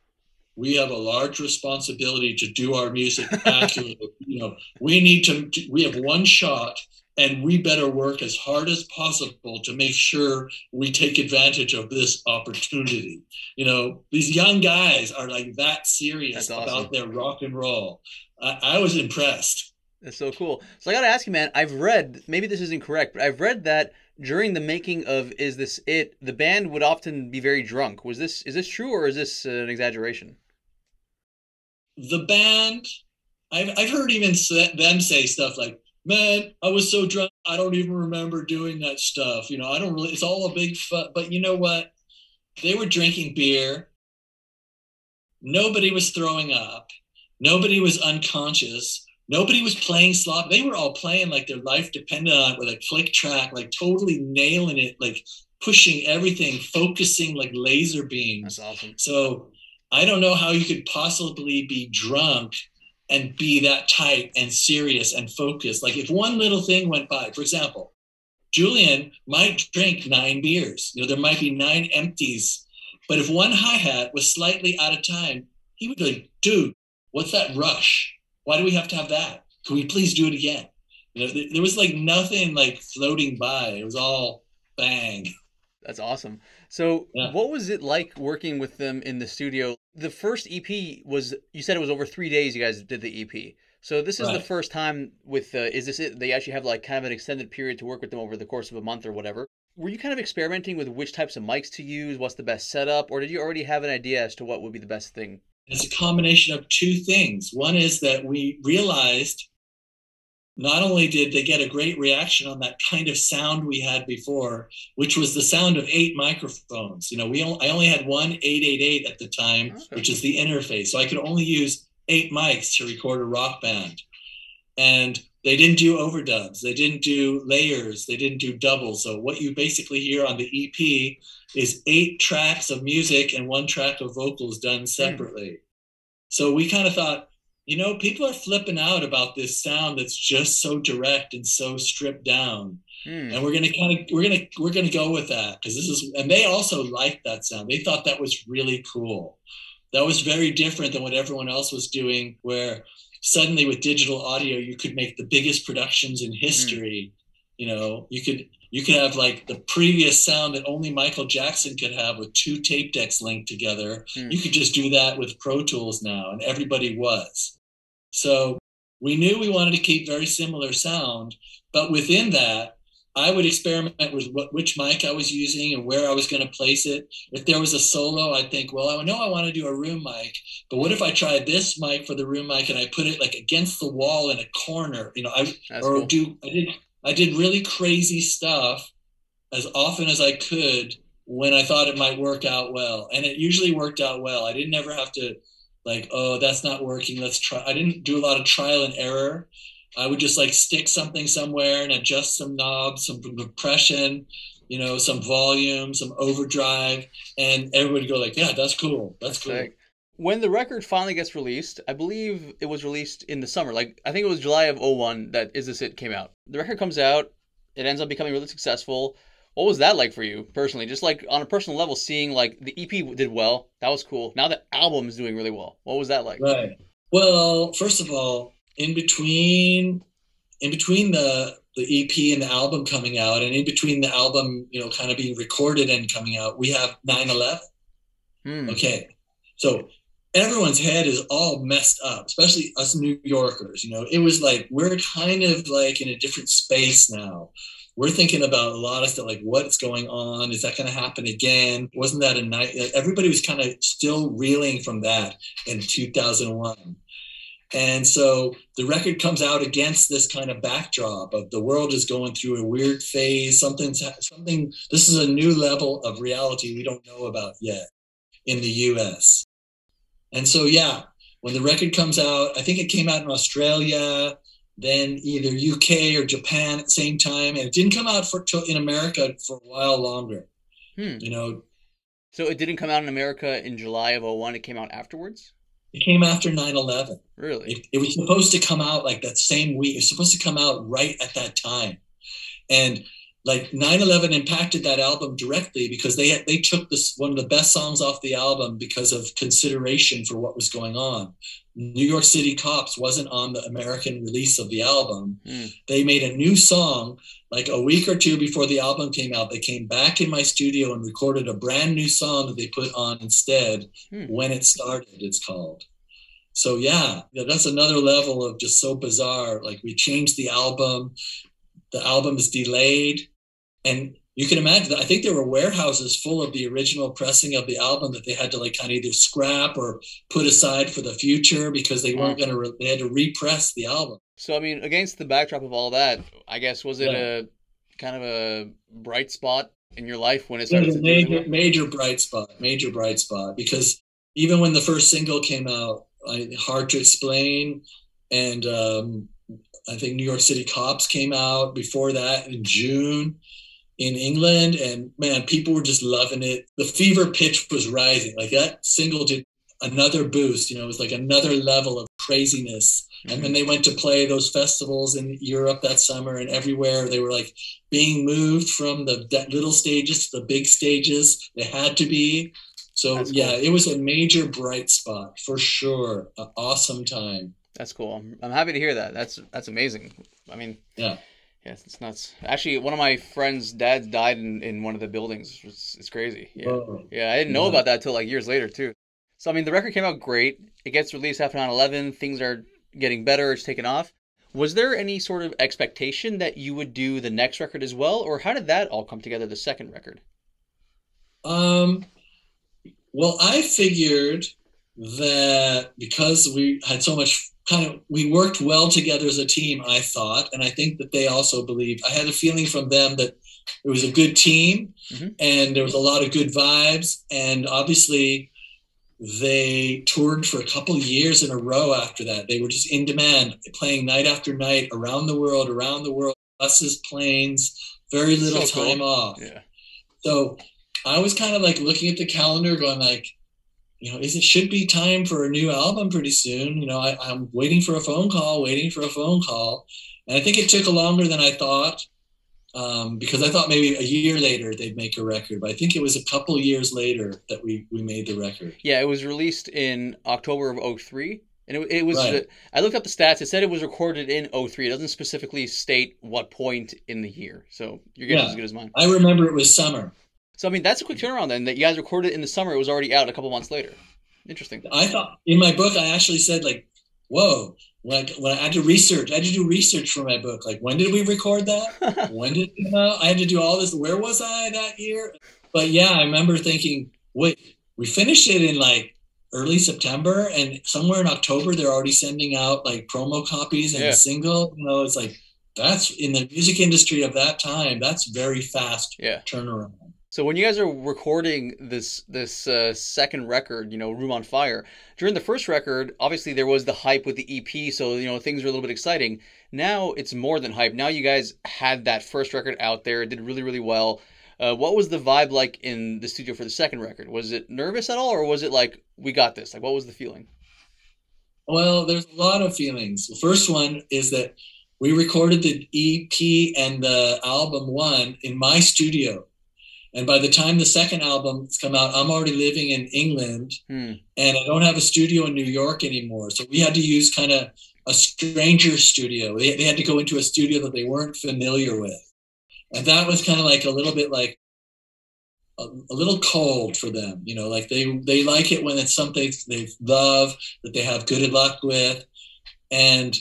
we have a large responsibility to do our music accurately. You know we need to we have one shot and we better work as hard as possible to make sure we take advantage of this opportunity. You know these young guys are like that serious awesome. about their rock and roll. I, I was impressed That's so cool. So I got to ask you, man. I've read maybe this isn't correct, but I've read that during the making of "Is This It," the band would often be very drunk. Was this is this true or is this an exaggeration? the band I've, I've heard even them say stuff like man i was so drunk i don't even remember doing that stuff you know i don't really it's all a big fun but you know what they were drinking beer nobody was throwing up nobody was unconscious nobody was playing slop they were all playing like their life depended on it with a click track like totally nailing it like pushing everything focusing like laser beams That's awesome. so I don't know how you could possibly be drunk and be that tight and serious and focused. Like if one little thing went by, for example, Julian might drink nine beers. You know, there might be nine empties. But if one hi-hat was slightly out of time, he would go, dude, what's that rush? Why do we have to have that? Can we please do it again? You know, there was like nothing like floating by. It was all bang. That's awesome. So, Yeah. what was it like working with them in the studio? The first EP was you said it was over three days. You guys did the EP. So this is the first time with uh, is this it? They actually have like kind of an extended period to work with them over the course of a month or whatever. Were you kind of experimenting with which types of mics to use? What's the best setup, or did you already have an idea as to what would be the best thing? It's a combination of two things. One is that we realized not only did they get a great reaction on that kind of sound we had before, which was the sound of eight microphones. You know, we only, I only had one 888 at the time, Okay. which is the interface. So I could only use eight mics to record a rock band. And they didn't do overdubs, they didn't do layers, they didn't do doubles. So what you basically hear on the EP is eight tracks of music and one track of vocals done separately. So we kind of thought, you know, people are flipping out about this sound that's just so direct and so stripped down. Hmm. And we're gonna kind of we're gonna we're gonna go with that because this is and they also liked that sound. They thought that was really cool. That was very different than what everyone else was doing, where suddenly with digital audio you could make the biggest productions in history. You know, you could you could have like the previous sound that only Michael Jackson could have with two tape decks linked together. Hmm. You could just do that with Pro Tools now, and everybody was. So we knew we wanted to keep very similar sound, but within that, I would experiment with what, which mic I was using and where I was going to place it. If there was a solo, I'd think, well, I know I want to do a room mic, but what if I tried this mic for the room mic and I put it like against the wall in a corner? You know, I That's or cool. do I did I did really crazy stuff as often as I could when I thought it might work out well, and it usually worked out well. I didn't ever have to like, oh, that's not working. Let's try. I didn't do a lot of trial and error. I would just like stick something somewhere and adjust some knobs, some compression, you know, some volume, some overdrive, and everybody would go like, yeah, that's cool. That's, cool. Sick. When the record finally gets released, I believe it was released in the summer. Like I think it was July of 01 that Is This It came out. The record comes out, it ends up becoming really successful. What was that like for you personally? Just like on a personal level, seeing like the EP did well, that was cool. Now the album is doing really well. What was that like? Right. Well, first of all, in between in between the the EP and the album coming out, and in between the album, you know, kind of being recorded and coming out, we have 9/11. Hmm. Okay, so everyone's head is all messed up, especially us New Yorkers. You know, it was like we're kind of like in a different space now. We're thinking about a lot of stuff, like what's going on. Is that going to happen again? Wasn't that a night? Everybody was kind of still reeling from that in 2001. And so the record comes out against this kind of backdrop of the world is going through a weird phase. Something's something. This is a new level of reality we don't know about yet in the U.S. And so yeah, when the record comes out, I think it came out in Australia, then either UK or Japan at the same time, and it didn't come out for in America for a while longer. Hmm. You know, So it didn't come out in America in July of 01. It came out afterwards. It came after 9/11. Really? It, it was supposed to come out like that same week. It was supposed to come out right at that time. And like 9/11 impacted that album directly because they had, they took this one of the best songs off the album because of consideration for what was going on. New York City Cops wasn't on the American release of the album. Hmm. They made a new song like a week or two before the album came out. They came back in my studio and recorded a brand new song that they put on instead Hmm. when it started it's called so yeah, that's another level of just so bizarre like we changed the album the album is delayed. And you can imagine that i think there were warehouses full of the original pressing of the album that they had to like kind of either scrap or put aside for the future because they weren't going to re- they had to repress the album. So I mean, against the backdrop of all that, I guess was it a kind of a bright spot in your life when it It started was a major, major bright spot, major bright spot. Because even when the first single came out, I, hard to explain, and um, I think New York City Cops came out before that in June in England, and man, people were just loving it. The fever pitch was rising. Like that single did another boost. You know, it was like another level of craziness. And mm-hmm. then they went to play those festivals in Europe that summer and everywhere. They were like being moved from the that little stages to the big stages. They had to be. So That's yeah, cool. it was a major bright spot for sure. An awesome time. That's cool. I'm, I'm happy to hear that. That's that's amazing. I mean, Yeah. yeah, it's nuts. Actually, one of my friends' dads died in, in one of the buildings. It's, it's crazy. Yeah, Whoa. yeah. I didn't know Yeah. about that till like years later too. So I mean, the record came out great. It gets released after 9/11. Things are getting better. It's taken off. Was there any sort of expectation that you would do the next record as well, or how did that all come together? The second record. Um, well, I figured that because we had so much kind of, we worked well together as a team, I thought, and I think that they also believed. I had a feeling from them that it was a good team Mhm. and there was a lot of good vibes. And obviously, they toured for a couple of years in a row after that. They were just in demand, playing night after night around the world, around the world, buses, planes, very little So cool. time off. Yeah. So I was kind of like looking at the calendar, going like, you know, is it should be time for a new album pretty soon? You know, I, I'm waiting for a phone call, waiting for a phone call, and I think it took longer than I thought um, because I thought maybe a year later they'd make a record, but I think it was a couple years later that we we made the record. Yeah, it was released in October of 03. And it, it was, Right. I looked up the stats. It said it was recorded in 03. It doesn't specifically state what point in the year. So you're is Yeah. as good as mine. I remember it was summer. So, I mean, that's a quick turnaround then that you guys recorded in the summer. It was already out a couple months later. Interesting. I thought in my book I actually said like, "Whoa, Like I, when I had to research, I had to do research for my book. Like, when did we record that? when did you uh, know? I had to do all this. Where was I that year? But yeah, I remember thinking, wait, we finished it in like early September, and somewhere in October they're already sending out like promo copies and Yeah. a single. You know, it's like that's in the music industry of that time. That's very fast Yeah. turnaround. So when you guys are recording this this uh, second record, you know, Room on Fire, during the first record, obviously there was the hype with the EP, so you know things were a little bit exciting. Now it's more than hype. Now you guys had that first record out there, it did really really well. Uh, what was the vibe like in the studio for the second record? Was it nervous at all, or was it like we got this? Like what was the feeling? Well, there's a lot of feelings. The first one is that we recorded the EP and the album one in my studio. And by the time the second album's come out, I'm already living in England Hmm. and I don't have a studio in New York anymore. So we had to use kind of a stranger studio. They, they had to go into a studio that they weren't familiar with. And that was kind of like a little bit like a, a little cold for them. You know, like they, they like it when it's something they love, that they have good luck with. And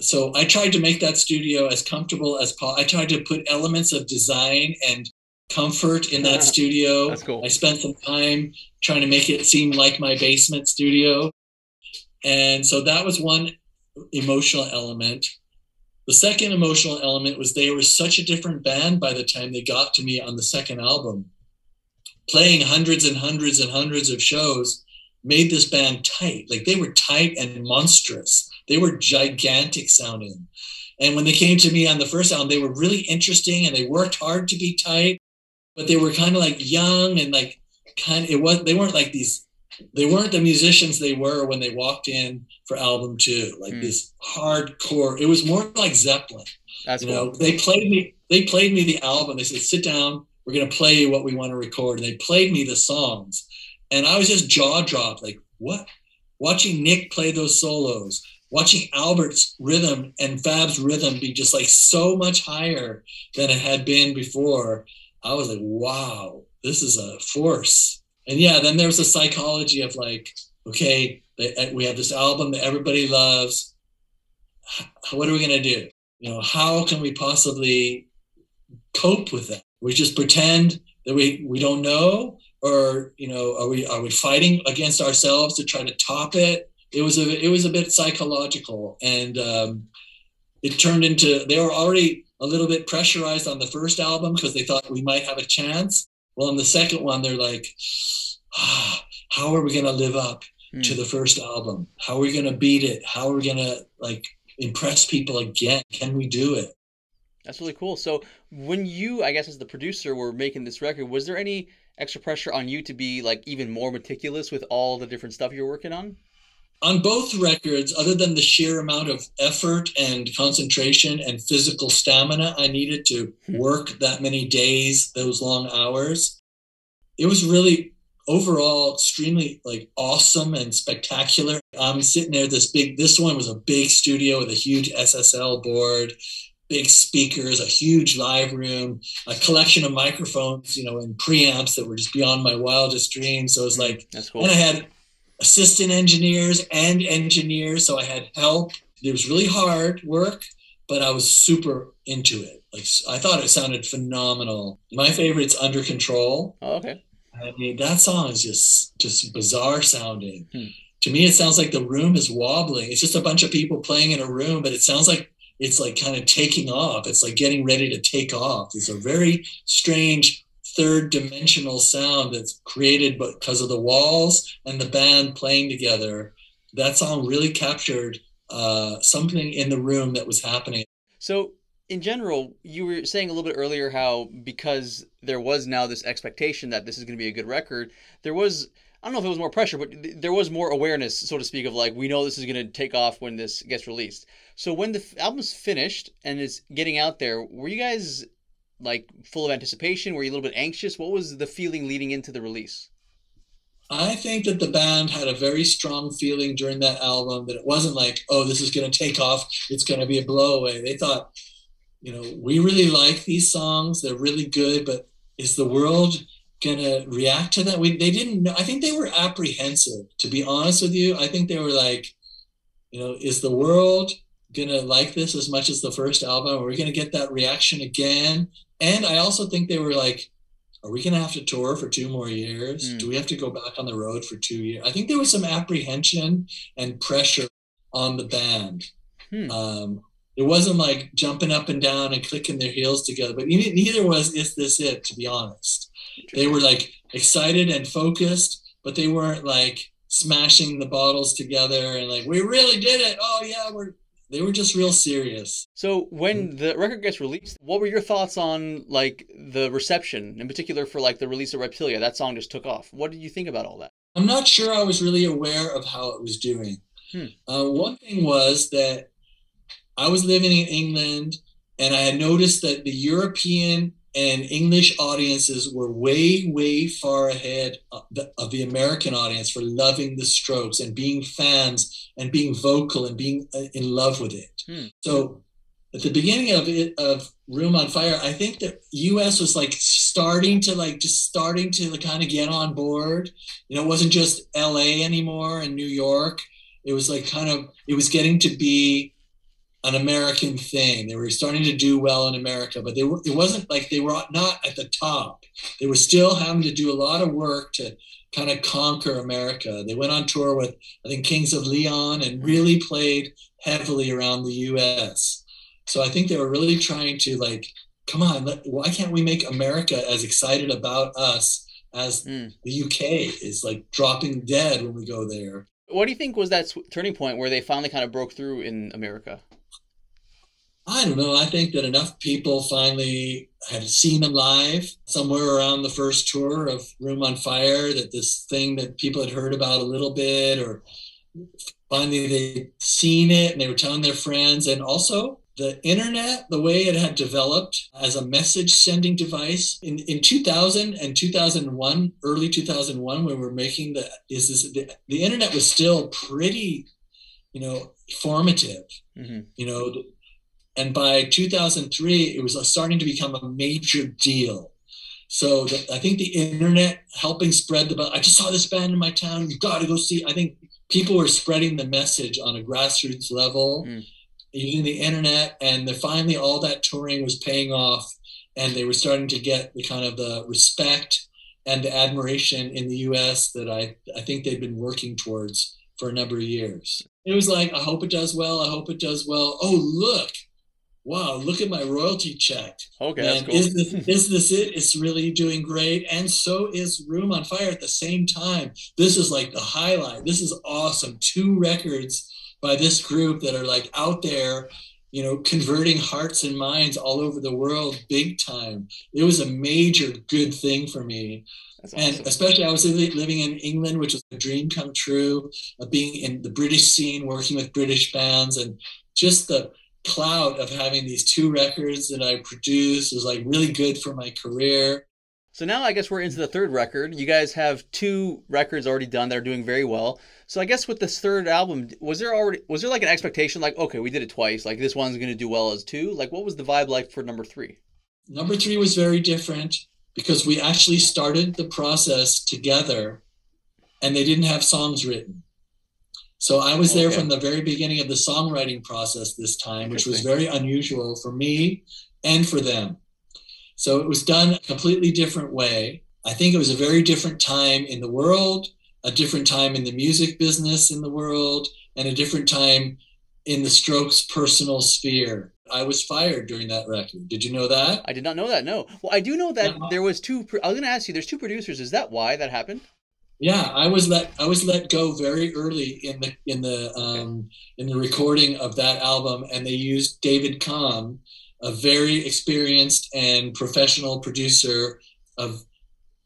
so I tried to make that studio as comfortable as possible. I tried to put elements of design and comfort in that studio. That's cool. I spent some time trying to make it seem like my basement studio. And so that was one emotional element. The second emotional element was they were such a different band by the time they got to me on the second album. Playing hundreds and hundreds and hundreds of shows made this band tight. Like they were tight and monstrous. They were gigantic sounding. And when they came to me on the first album, they were really interesting and they worked hard to be tight, but they were kind of like young and like kind of, it was, they weren't like these, they weren't the musicians they were when they walked in for album two, like Mm. this hardcore. It was more like Zeppelin. That's You cool. know, they played me. They played me the album. They said, "Sit down. We're going to play you what we want to record." And they played me the songs, and I was just jaw dropped. Like, what? Watching Nick play those solos, watching Albert's rhythm and Fab's rhythm be just like so much higher than it had been before. I was like, "Wow, this is a force." And yeah, then there's a psychology of like, okay, we have this album that everybody loves. What are we going to do? you know how can we possibly cope with that we just pretend that we we don't know or you know are we are we fighting against ourselves to try to top it it was a it was a bit psychological and um, it turned into they were already a little bit pressurized on the first album because they thought we might have a chance well on the second one they're like ah, how are we going to live up Hmm. to the first album how are we going to beat it how are we going to like impress people again can we do it That's really cool. So when you, I guess, as the producer, were making this record, was there any extra pressure on you to be like even more meticulous with all the different stuff you're working on? On both records other than the sheer amount of effort and concentration and physical stamina i needed to hmm. work that many days those long hours it was really overall extremely like awesome and spectacular. I'm sitting there this big this one was a big studio with a huge ssl board big speakers a huge live room a collection of microphones you know and preamps that were just beyond my wildest dreams. So it was like That's cool. and I had assistant engineers and engineers, so I had help. It was really hard work, but I was super into it. Like I thought it sounded phenomenal. My favorite's Under Control. Oh, okay. I mean, that song is just just bizarre sounding. Hmm. To me, it sounds like the room is wobbling. It's just a bunch of people playing in a room, but it sounds like it's like kind of taking off. It's like getting ready to take off. It's a very strange third dimensional sound that's created because of the walls and the band playing together. That song really captured uh, something in the room that was happening. So in general, you were saying a little bit earlier how because there was now this expectation that this is going to be a good record, there was I don't know if it was more pressure, but th- there was more awareness, so to speak, of like we know this is going to take off when this gets released. So when the f- album's finished and is getting out there, were you guys like full of anticipation? Were you a little bit anxious? What was the feeling leading into the release? I think that the band had a very strong feeling during that album that it wasn't like, oh, this is going to take off. It's going to be a blowaway. They thought, you know, we really like these songs. They're really good, but is the world going to react to that? We, they didn't know. I think they were apprehensive, to be honest with you. I think they were like, you know, is the world gonna like this as much as the first album? Are we gonna get that reaction again? And I also think they were like, are we gonna have to tour for two more years? Mm. Do we have to go back on the road for two years? I think there was some apprehension and pressure on the band. Hmm. Um, it wasn't like jumping up and down and clicking their heels together, but neither was is this it, to be honest. They were like excited and focused, but they weren't like smashing the bottles together and like, we really did it. Oh yeah, we're they were just real serious. So when the record gets released, what were your thoughts on like the reception, in particular for like the release of Reptilia? That song just took off. What did you think about all that? I'm not sure I was really aware of how it was doing. Hmm. Uh, one thing was that I was living in England and I had noticed that the European and English audiences were way, way far ahead of the, of the American audience for loving the strokes and being fans and being vocal and being uh, in love with it. Hmm. So at the beginning of it of Room on Fire, I think that US was like starting to like just starting to kind of get on board. You know, it wasn't just LA anymore and New York. It was like kind of it was getting to be an American thing. They were starting to do well in America, but they were it wasn't like they were not at the top. They were still having to do a lot of work to kind of conquer America. They went on tour with I think Kings of Leon and really played heavily around the US. So I think they were really trying to like, come on, let, why can't we make America as excited about us as Hmm. the UK is like dropping dead when we go there? What do you think was that turning point where they finally kind of broke through in America? I don't know. I think that enough people finally had seen them live somewhere around the first tour of Room on Fire that this thing that people had heard about a little bit, or finally they'd seen it and they were telling their friends. And also the internet, the way it had developed as a message sending device in, in 2000 and 2001, early 2001, when we were making the, is this, the, the internet was still pretty, you know, formative, hmm you know, and by 2003 it was starting to become a major deal. So the, i think the internet helping spread the i just saw this band in my town. You got to go see i think people were spreading the message on a grassroots level Mm. using the internet. And then finally all that touring was paying off and they were starting to get the kind of the respect and the admiration in the us that i i think they've been working towards for a number of years. It was like i hope it does well i hope it does well. Oh look wow, look at my royalty check. Okay, that's cool. is this is this it? It's really doing great. And so is Room on Fire at the same time. This is like the highlight. This is awesome. Two records by this group that are like out there, you know, converting hearts and minds all over the world big time. It was a major good thing for me. That's And especially, I was living in England, which was a dream come true of being in the British scene, working with British bands, and just the clout of having these two records that I produced was like really good for my career. So now I guess we're into the third record. You guys have two records already done that are doing very well. So I guess with this third album, was there already was there like an expectation like okay, we did it twice, like this one's going to do well as two? Like what was the vibe like for number 3? Number three was very different because we actually started the process together and they didn't have songs written. So I was there Okay. from the very beginning of the songwriting process this time, which was very unusual for me and for them. So it was done a completely different way. I think it was a very different time in the world, a different time in the music business in the world, and a different time in the Strokes personal sphere. I was fired during that record. Did you know that? I did not know that. No. Well, I do know that Yeah. there was two pro- I was going to ask you there's two producers. Is that why that happened? Yeah, I was let I was let go very early in the in the um, in the recording of that album, and they used David Kahne, a very experienced and professional producer of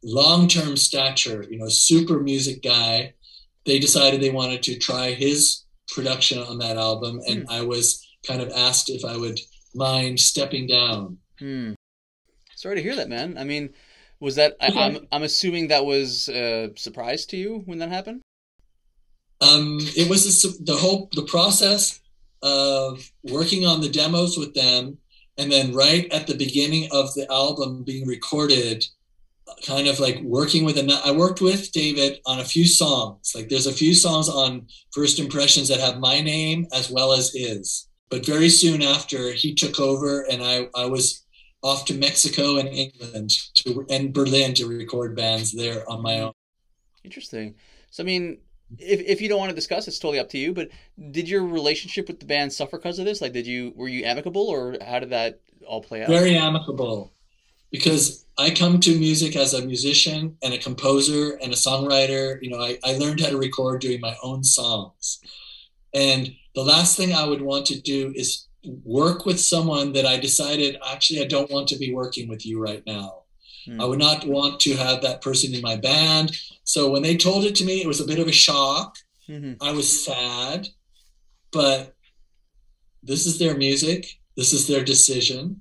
long term stature, you know, super music guy. They decided they wanted to try his production on that album, and I was kind of asked if I would mind stepping down. Hmm. Sorry to hear that, man. I mean, was that I, I'm I'm assuming that was a surprise to you when that happened? um, it was a, the whole the process of working on the demos with them and then right at the beginning of the album being recorded kind of like working with, an, I worked with David on a few songs. Like there's a few songs on First Impressions that have my name as well as his. But very soon after, he took over, and I, I was off to Mexico and England to and Berlin to record bands there on my own. Interesting. So I mean, if if you don't want to discuss, it's totally up to you. But did your relationship with the band suffer because of this? Like, did you were you amicable, or how did that all play out? Very amicable, because I come to music as a musician and a composer and a songwriter. You know, I, I learned how to record doing my own songs, and the last thing I would want to do is work with someone that I decided actually I don't want to be working with you right now. Hmm. I would not want to have that person in my band. So when they told it to me, it was a bit of a shock. Mm-hmm. I was sad, but this is their music. This is their decision.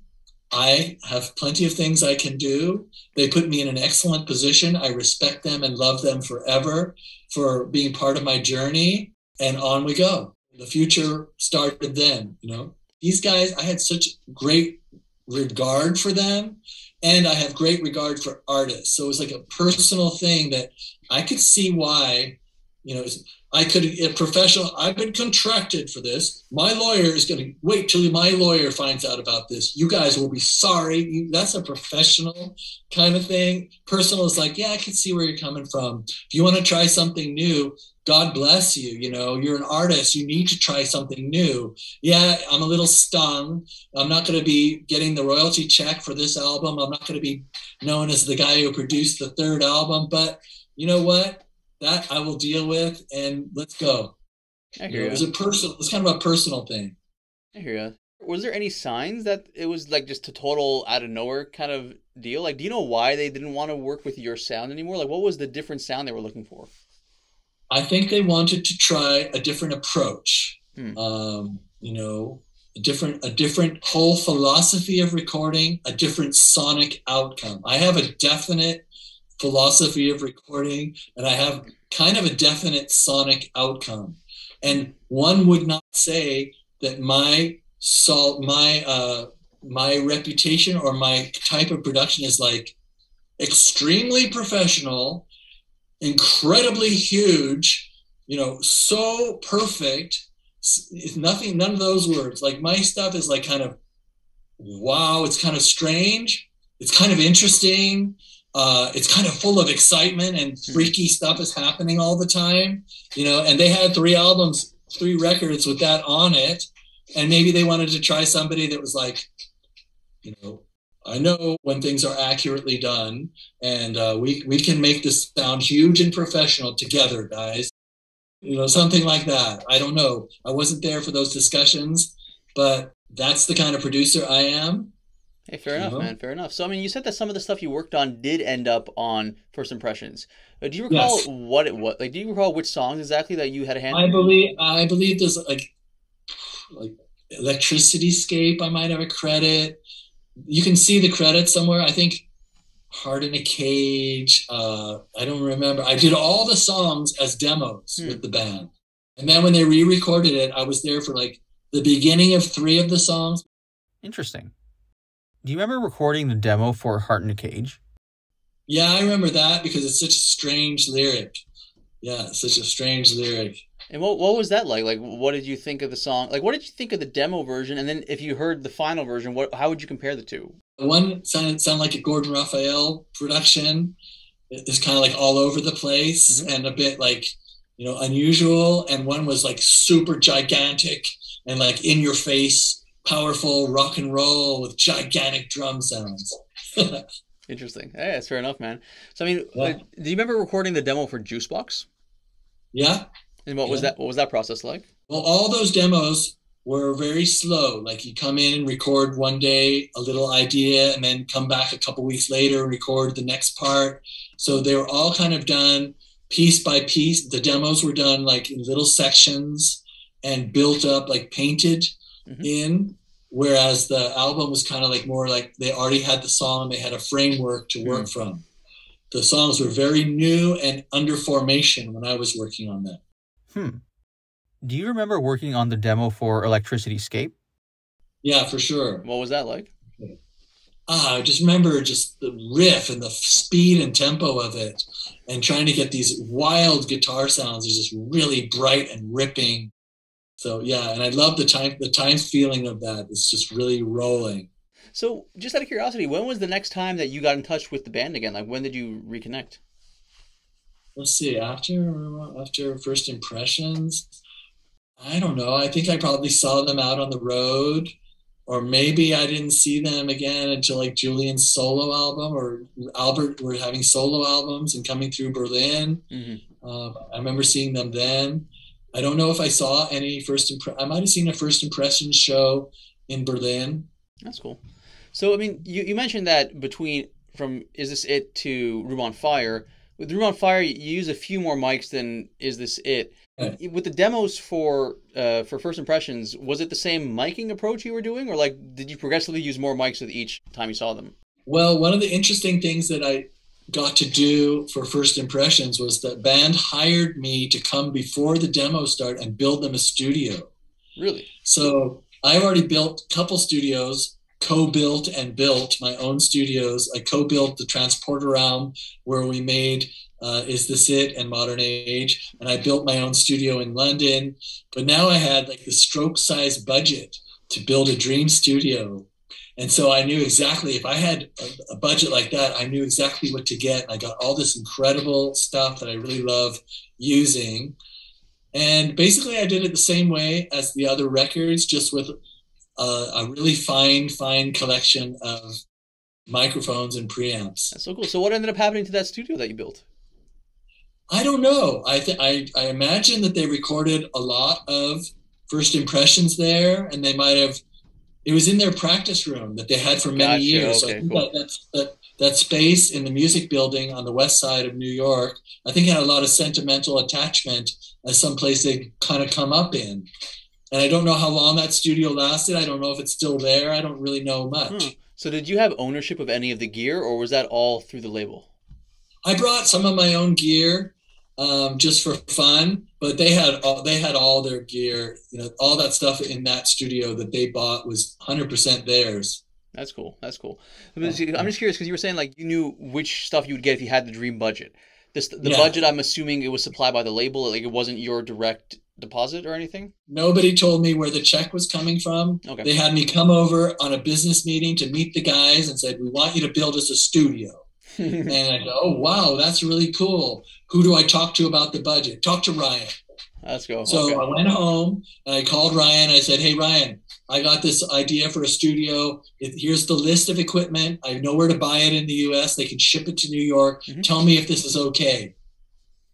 I have plenty of things I can do. They put me in an excellent position. I respect them and love them forever for being part of my journey. And on we go. The future started then, you know these guys, I had such great regard for them and I have great regard for artists. So it was like a personal thing that I could see why, you know, I could a professional. I've been contracted for this. My lawyer is going to wait till my lawyer finds out about this. You guys will be sorry. That's a professional kind of thing. Personal is like, yeah, I can see where you're coming from. If you want to try something new, God bless you. You know, you're an artist. You need to try something new. Yeah, I'm a little stung. I'm not going to be getting the royalty check for this album. I'm not going to be known as the guy who produced the third album. But you know what? That I will deal with, and let's go. I hear you. Know, it was a personal. It's kind of a personal thing. I hear you. Was there any signs that it was like just a total out of nowhere kind of deal? Like, do you know why they didn't want to work with your sound anymore? Like, what was the different sound they were looking for? I think they wanted to try a different approach. Hmm. Um, you know, a different a different whole philosophy of recording, a different sonic outcome. I have a definite philosophy of recording, and I have kind of a definite sonic outcome. And one would not say that my salt, my uh, my reputation or my type of production is like extremely professional incredibly huge, you know, so perfect. It's nothing, none of those words. Like my stuff is like kind of wow, it's kind of strange, it's kind of interesting. Uh, it's kind of full of excitement and hmm. freaky stuff is happening all the time, you know. And they had three albums, three records with that on it, and maybe they wanted to try somebody that was like, you know, I know when things are accurately done, and uh, we we can make this sound huge and professional together, guys. You know, something like that. I don't know. I wasn't there for those discussions, but that's the kind of producer I am. Hey, fair enough, know? man. Fair enough. So, I mean, you said that some of the stuff you worked on did end up on First Impressions. Uh, do you recall yes. what it was? Like, do you recall which songs exactly that you had a hand? I believe I believe there's like like Electricityscape. I might have a credit you can see the credits somewhere. I think Heart in a Cage. Uh, I don't remember. I did all the songs as demos hmm. with the band. And then when they re recorded it, I was there for like the beginning of three of the songs. Interesting. Do you remember recording the demo for Heart in a Cage? Yeah, I remember that because it's such a strange lyric. Yeah, such a strange lyric. And what what was that like? Like, what did you think of the song? Like, what did you think of the demo version? And then, if you heard the final version, what how would you compare the two? One sounded sounded like a Gordon Raphael production. It's kind of like all over the place mm-hmm. and a bit like you know unusual. And one was like super gigantic and like in your face, powerful rock and roll with gigantic drum sounds. Interesting. Hey, that's fair enough, man. So I mean, yeah. do you remember recording the demo for Juicebox? Yeah, and what yeah. was that? What was that process like? Well, all those demos were very slow. Like you come in and record one day a little idea, and then come back a couple weeks later and record the next part. So they were all kind of done piece by piece. The demos were done like in little sections and built up, like painted mm-hmm. in. Whereas the album was kind of like more like they already had the song, they had a framework to work mm-hmm. from. The songs were very new and under formation when I was working on them. Hmm. Do you remember working on the demo for Electricityscape? Yeah, for sure. What was that like? ah, I just remember just the riff and the speed and tempo of it, and trying to get these wild guitar sounds is just really bright and ripping. So yeah, and I love the time the time feeling of that. It's just really rolling. So, just out of curiosity, when was the next time that you got in touch with the band again? Like, when did you reconnect? Let's see. After after first impressions, I don't know. I think I probably saw them out on the road, or maybe I didn't see them again until like Julian's solo album or Albert were having solo albums and coming through Berlin. Mm-hmm. Um, I remember seeing them then. I don't know if I saw any first impression. I might have seen a first impression show in Berlin. That's cool. So I mean, you, you mentioned that between from Is This It to Room on Fire. With Room on Fire, you use a few more mics than Is This It. With the demos for uh, for First Impressions, was it the same miking approach you were doing, or like did you progressively use more mics with each time you saw them? Well, one of the interesting things that I got to do for First Impressions was that band hired me to come before the demo start and build them a studio. Really? So I've already built a couple studios co-built and built my own studios. I co-built the Transporterraum where we made uh, Is This It and Modern Age, and I built my own studio in London. But now I had like the stroke size budget to build a dream studio. And so I knew exactly if I had a, a budget like that, I knew exactly what to get. I got all this incredible stuff that I really love using. And basically, I did it the same way as the other records, just with uh, a really fine, fine collection of microphones and preamps. That's so cool. So, what ended up happening to that studio that you built? I don't know. I th- I, I imagine that they recorded a lot of first impressions there, and they might have. It was in their practice room that they had for many gotcha. years. Okay, so cool. that, that, that space in the music building on the west side of New York, I think had a lot of sentimental attachment as some place they kind of come up in. And I don't know how long that studio lasted. I don't know if it's still there. I don't really know much. Hmm. So, did you have ownership of any of the gear, or was that all through the label? I brought some of my own gear um, just for fun, but they had all, they had all their gear. You know, all that stuff in that studio that they bought was hundred percent theirs. That's cool. That's cool. I'm just curious because you were saying like you knew which stuff you would get if you had the dream budget. This the Yeah. budget. I'm assuming it was supplied by the label. Like it wasn't your direct deposit or anything. Nobody told me where the check was coming from. Okay. They had me come over on a business meeting to meet the guys and said, "We want you to build us a studio." and I go, "Oh wow, that's really cool. Who do I talk to about the budget? Talk to Ryan." Let's go. So okay. I went home and I called Ryan. I said, "Hey Ryan, I got this idea for a studio. Here's the list of equipment. I know where to buy it in the U.S. They can ship it to New York. Mhm. Tell me if this is okay."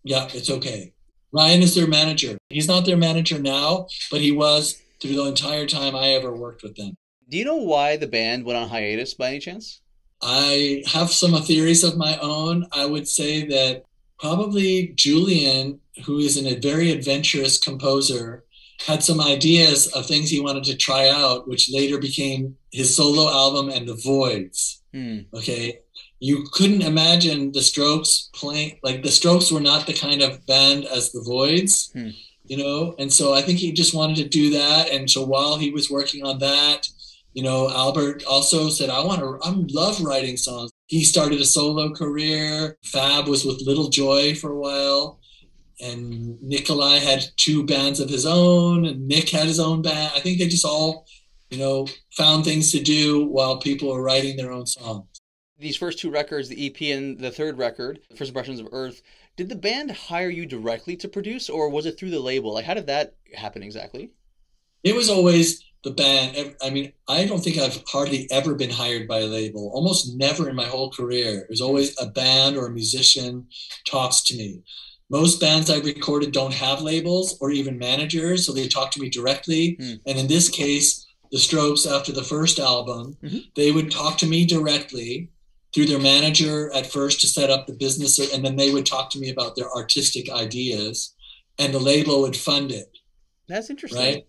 Yeah, it's okay. Ryan is their manager. He's not their manager now, but he was through the entire time I ever worked with them. Do you know why the band went on hiatus by any chance? I have some theories of my own. I would say that probably Julian, who is a very adventurous composer, had some ideas of things he wanted to try out, which later became his solo album and The Voidz. Hmm. Okay. You couldn't imagine the Strokes playing, like, the Strokes were not the kind of band as The Voidz, Hmm. you know? And so I think he just wanted to do that. And so while he was working on that, you know, Albert also said, I want to, I love writing songs. He started a solo career. Fab was with Little Joy for a while. And Nikolai had two bands of his own, and Nick had his own band. I think they just all, you know, found things to do while people were writing their own songs. These first two records, the EP and the third record, First Impressions of Earth, did the band hire you directly to produce, or was it through the label? Like, how did that happen exactly? It was always the band. I mean, I don't think I've hardly ever been hired by a label, almost never in my whole career. It was always a band or a musician talks to me. Most bands I've recorded don't have labels or even managers, so they talk to me directly. Hmm. And in this case, the Strokes, after the first album, Mhm. they would talk to me directly through their manager at first to set up the business, and then they would talk to me about their artistic ideas, and the label would fund it. That's interesting. Right.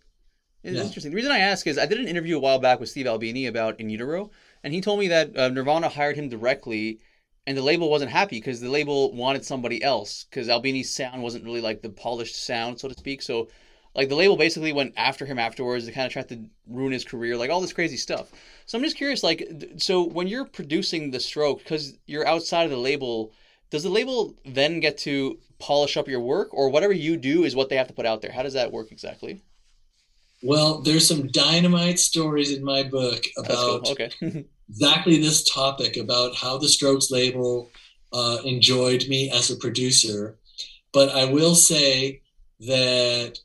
It's Yeah. interesting. The reason I ask is I did an interview a while back with Steve Albini about In Utero, and he told me that uh, Nirvana hired him directly, and the label wasn't happy because the label wanted somebody else because Albini's sound wasn't really like the polished sound, so to speak. So, Like the label basically went after him afterwards. They kind of tried to ruin his career, like all this crazy stuff. So I'm just curious, like, so when you're producing the stroke, because you're outside of the label, does the label then get to polish up your work, or whatever you do is what they have to put out there? How does that work exactly? Well, there's some dynamite stories in my book about cool. okay. exactly this topic about how the Strokes label uh, enjoyed me as a producer. But I will say that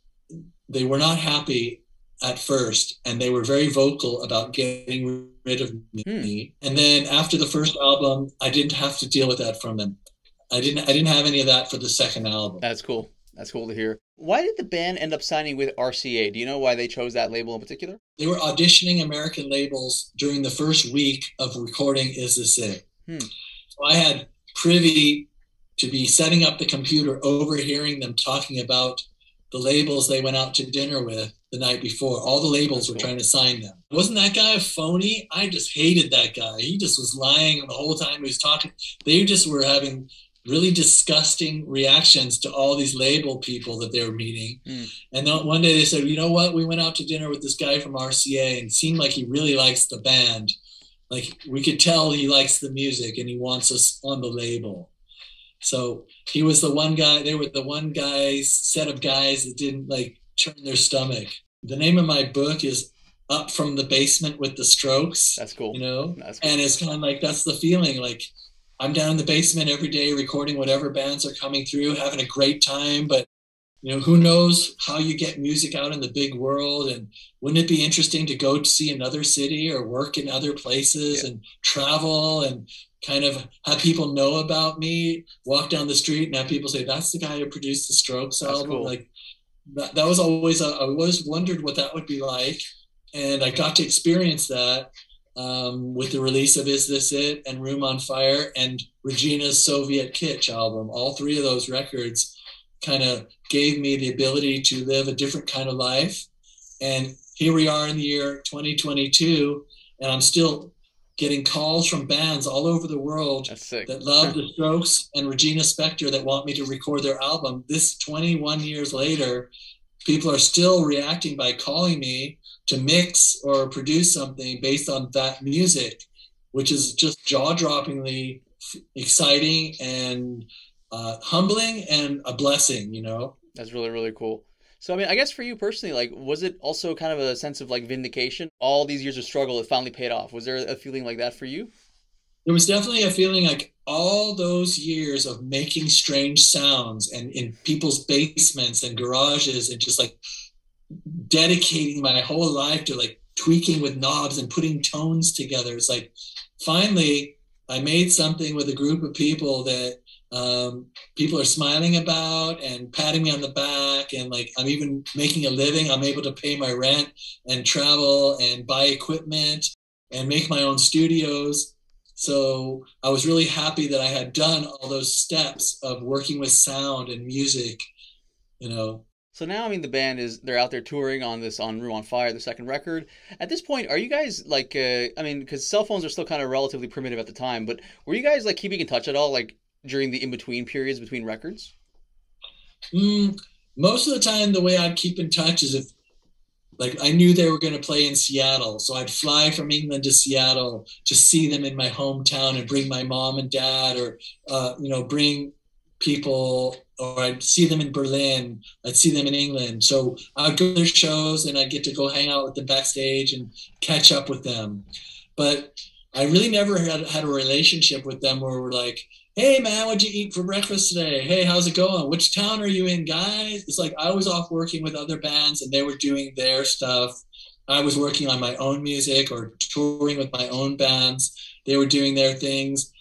they were not happy at first and they were very vocal about getting rid of me. Hmm. And then after the first album, I didn't have to deal with that from them. I didn't I didn't have any of that for the second album. That's cool. That's cool to hear. Why did the band end up signing with RCA? Do you know why they chose that label in particular? They were auditioning American labels during the first week of recording Is This It? Hmm. So I had privy to be setting up the computer, overhearing them talking about the labels they went out to dinner with the night before. All the labels were trying to sign them. Wasn't that guy a phony? I just hated that guy. He just was lying the whole time he was talking. They just were having really disgusting reactions to all these label people that they were meeting. Mm. And then one day they said, you know what? We went out to dinner with this guy from RCA and seemed like he really likes the band. Like we could tell he likes the music and he wants us on the label. So he was the one guy, they were the one guys, set of guys that didn't like turn their stomach. The name of my book is Up from the Basement with the Strokes. That's cool. You know? Cool. And it's kind of like that's the feeling. Like I'm down in the basement every day recording whatever bands are coming through, having a great time. But you know, who knows how you get music out in the big world? And wouldn't it be interesting to go to see another city or work in other places yeah. and travel and kind of have people know about me? Walk down the street and have people say, "That's the guy who produced the Strokes album." Cool. Like that, that was always a, I always wondered what that would be like, and I got to experience that um, with the release of Is This It and Room on Fire and Regina's Soviet Kitsch album. All three of those records kind of gave me the ability to live a different kind of life. And here we are in the year 2022, and I'm still getting calls from bands all over the world that love the Strokes and Regina Spektor that want me to record their album. This 21 years later, people are still reacting by calling me to mix or produce something based on that music, which is just jaw-droppingly exciting and uh, humbling and a blessing. You know, that's really really cool. So I mean, I guess for you personally, like, was it also kind of a sense of like vindication? All these years of struggle, it finally paid off. Was there a feeling like that for you? There was definitely a feeling like all those years of making strange sounds and in people's basements and garages and just like dedicating my whole life to like tweaking with knobs and putting tones together. It's like finally I made something with a group of people that um, people are smiling about and patting me on the back and like i'm even making a living. I'm able to pay my rent and travel and buy equipment and make my own studios. So i was really happy that i had done all those steps of working with sound and music you know. So now, I mean, the band is they're out there touring on this on Room on Fire, the second record. At this point, are you guys like, uh, I mean, because cell phones are still kind of relatively primitive at the time, but were you guys like keeping in touch at all, like during the in between periods between records? Mm, most of the time, the way I'd keep in touch is if, like, I knew they were going to play in Seattle, so I'd fly from England to Seattle to see them in my hometown and bring my mom and dad, or uh, you know, bring people or I'd see them in Berlin, I'd see them in England. So I'd go to their shows and I'd get to go hang out with them backstage and catch up with them. But I really never had, had a relationship with them where we're like, hey man, what'd you eat for breakfast today? Hey, how's it going? Which town are you in, guys? It's like I was off working with other bands and they were doing their stuff. I was working on my own music or touring with my own bands. They were doing their things.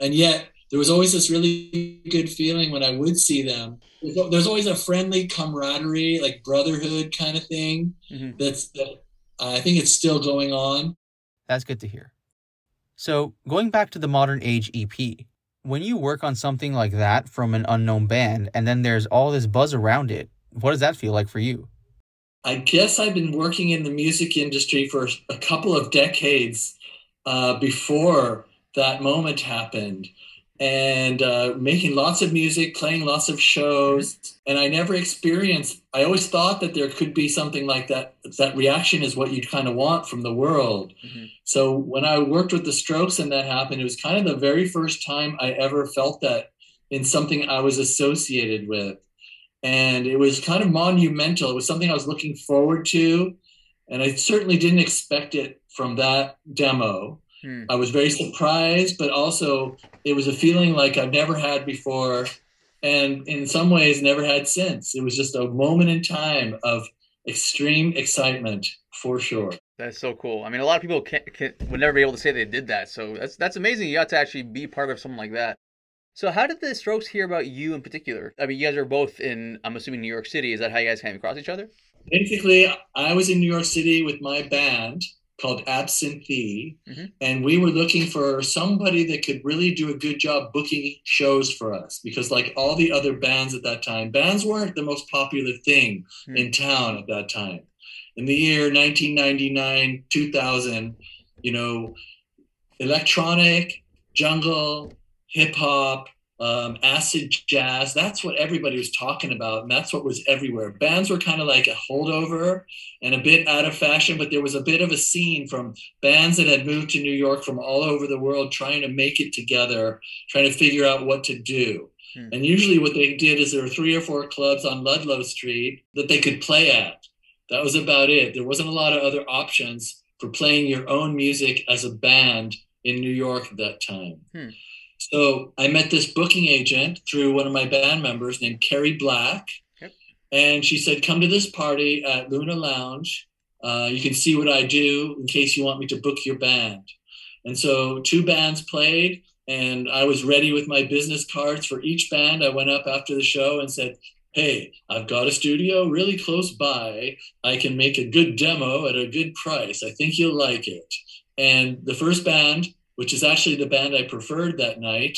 And yet there was always this really good feeling when I would see them. There's always a friendly camaraderie, like brotherhood kind of thing. Mm-hmm. That's that I think it's still going on. That's good to hear. So going back to the modern age EP, when you work on something like that from an unknown band, and then there's all this buzz around it, what does that feel like for you? I guess I've been working in the music industry for a couple of decades uh, before that moment happened and uh, making lots of music, playing lots of shows. And I never experienced, I always thought that there could be something like that. That reaction is what you'd kind of want from the world. Mm-hmm. So when I worked with the Strokes and that happened, it was kind of the very first time I ever felt that in something I was associated with. And it was kind of monumental. It was something I was looking forward to. And I certainly didn't expect it from that demo. Hmm. I was very surprised, but also it was a feeling like I've never had before, and in some ways never had since. It was just a moment in time of extreme excitement for sure. That's so cool. I mean, a lot of people can't, can't, would never be able to say they did that. So that's that's amazing. You got to actually be part of something like that. So how did the Strokes hear about you in particular? I mean, you guys are both in, I'm assuming, New York City. Is that how you guys came across each other? Basically, I was in New York City with my band called Absinthe, Mhm. and we were looking for somebody that could really do a good job booking shows for us because, like all the other bands at that time, bands weren't the most popular thing Hmm. in town at that time. In the year 1999, 2000, you know, electronic, jungle, hip hop, um, acid jazz. That's what everybody was talking about, and that's what was everywhere. Bands were kind of like a holdover and a bit out of fashion, but there was a bit of a scene from bands that had moved to New York from all over the world trying to make it together, trying to figure out what to do. Hmm. And usually, what they did is there were three or four clubs on Ludlow Street that they could play at. That was about it. There wasn't a lot of other options for playing your own music as a band in New York at that time. Hmm. So I met this booking agent through one of my band members named Carrie Black. Yep. And she said, Come to this party at Luna Lounge. Uh, you can see what I do in case you want me to book your band. And so two bands played, and I was ready with my business cards for each band. I went up after the show and said, Hey, I've got a studio really close by. I can make a good demo at a good price. I think you'll like it. And the first band, which is actually the band I preferred that night,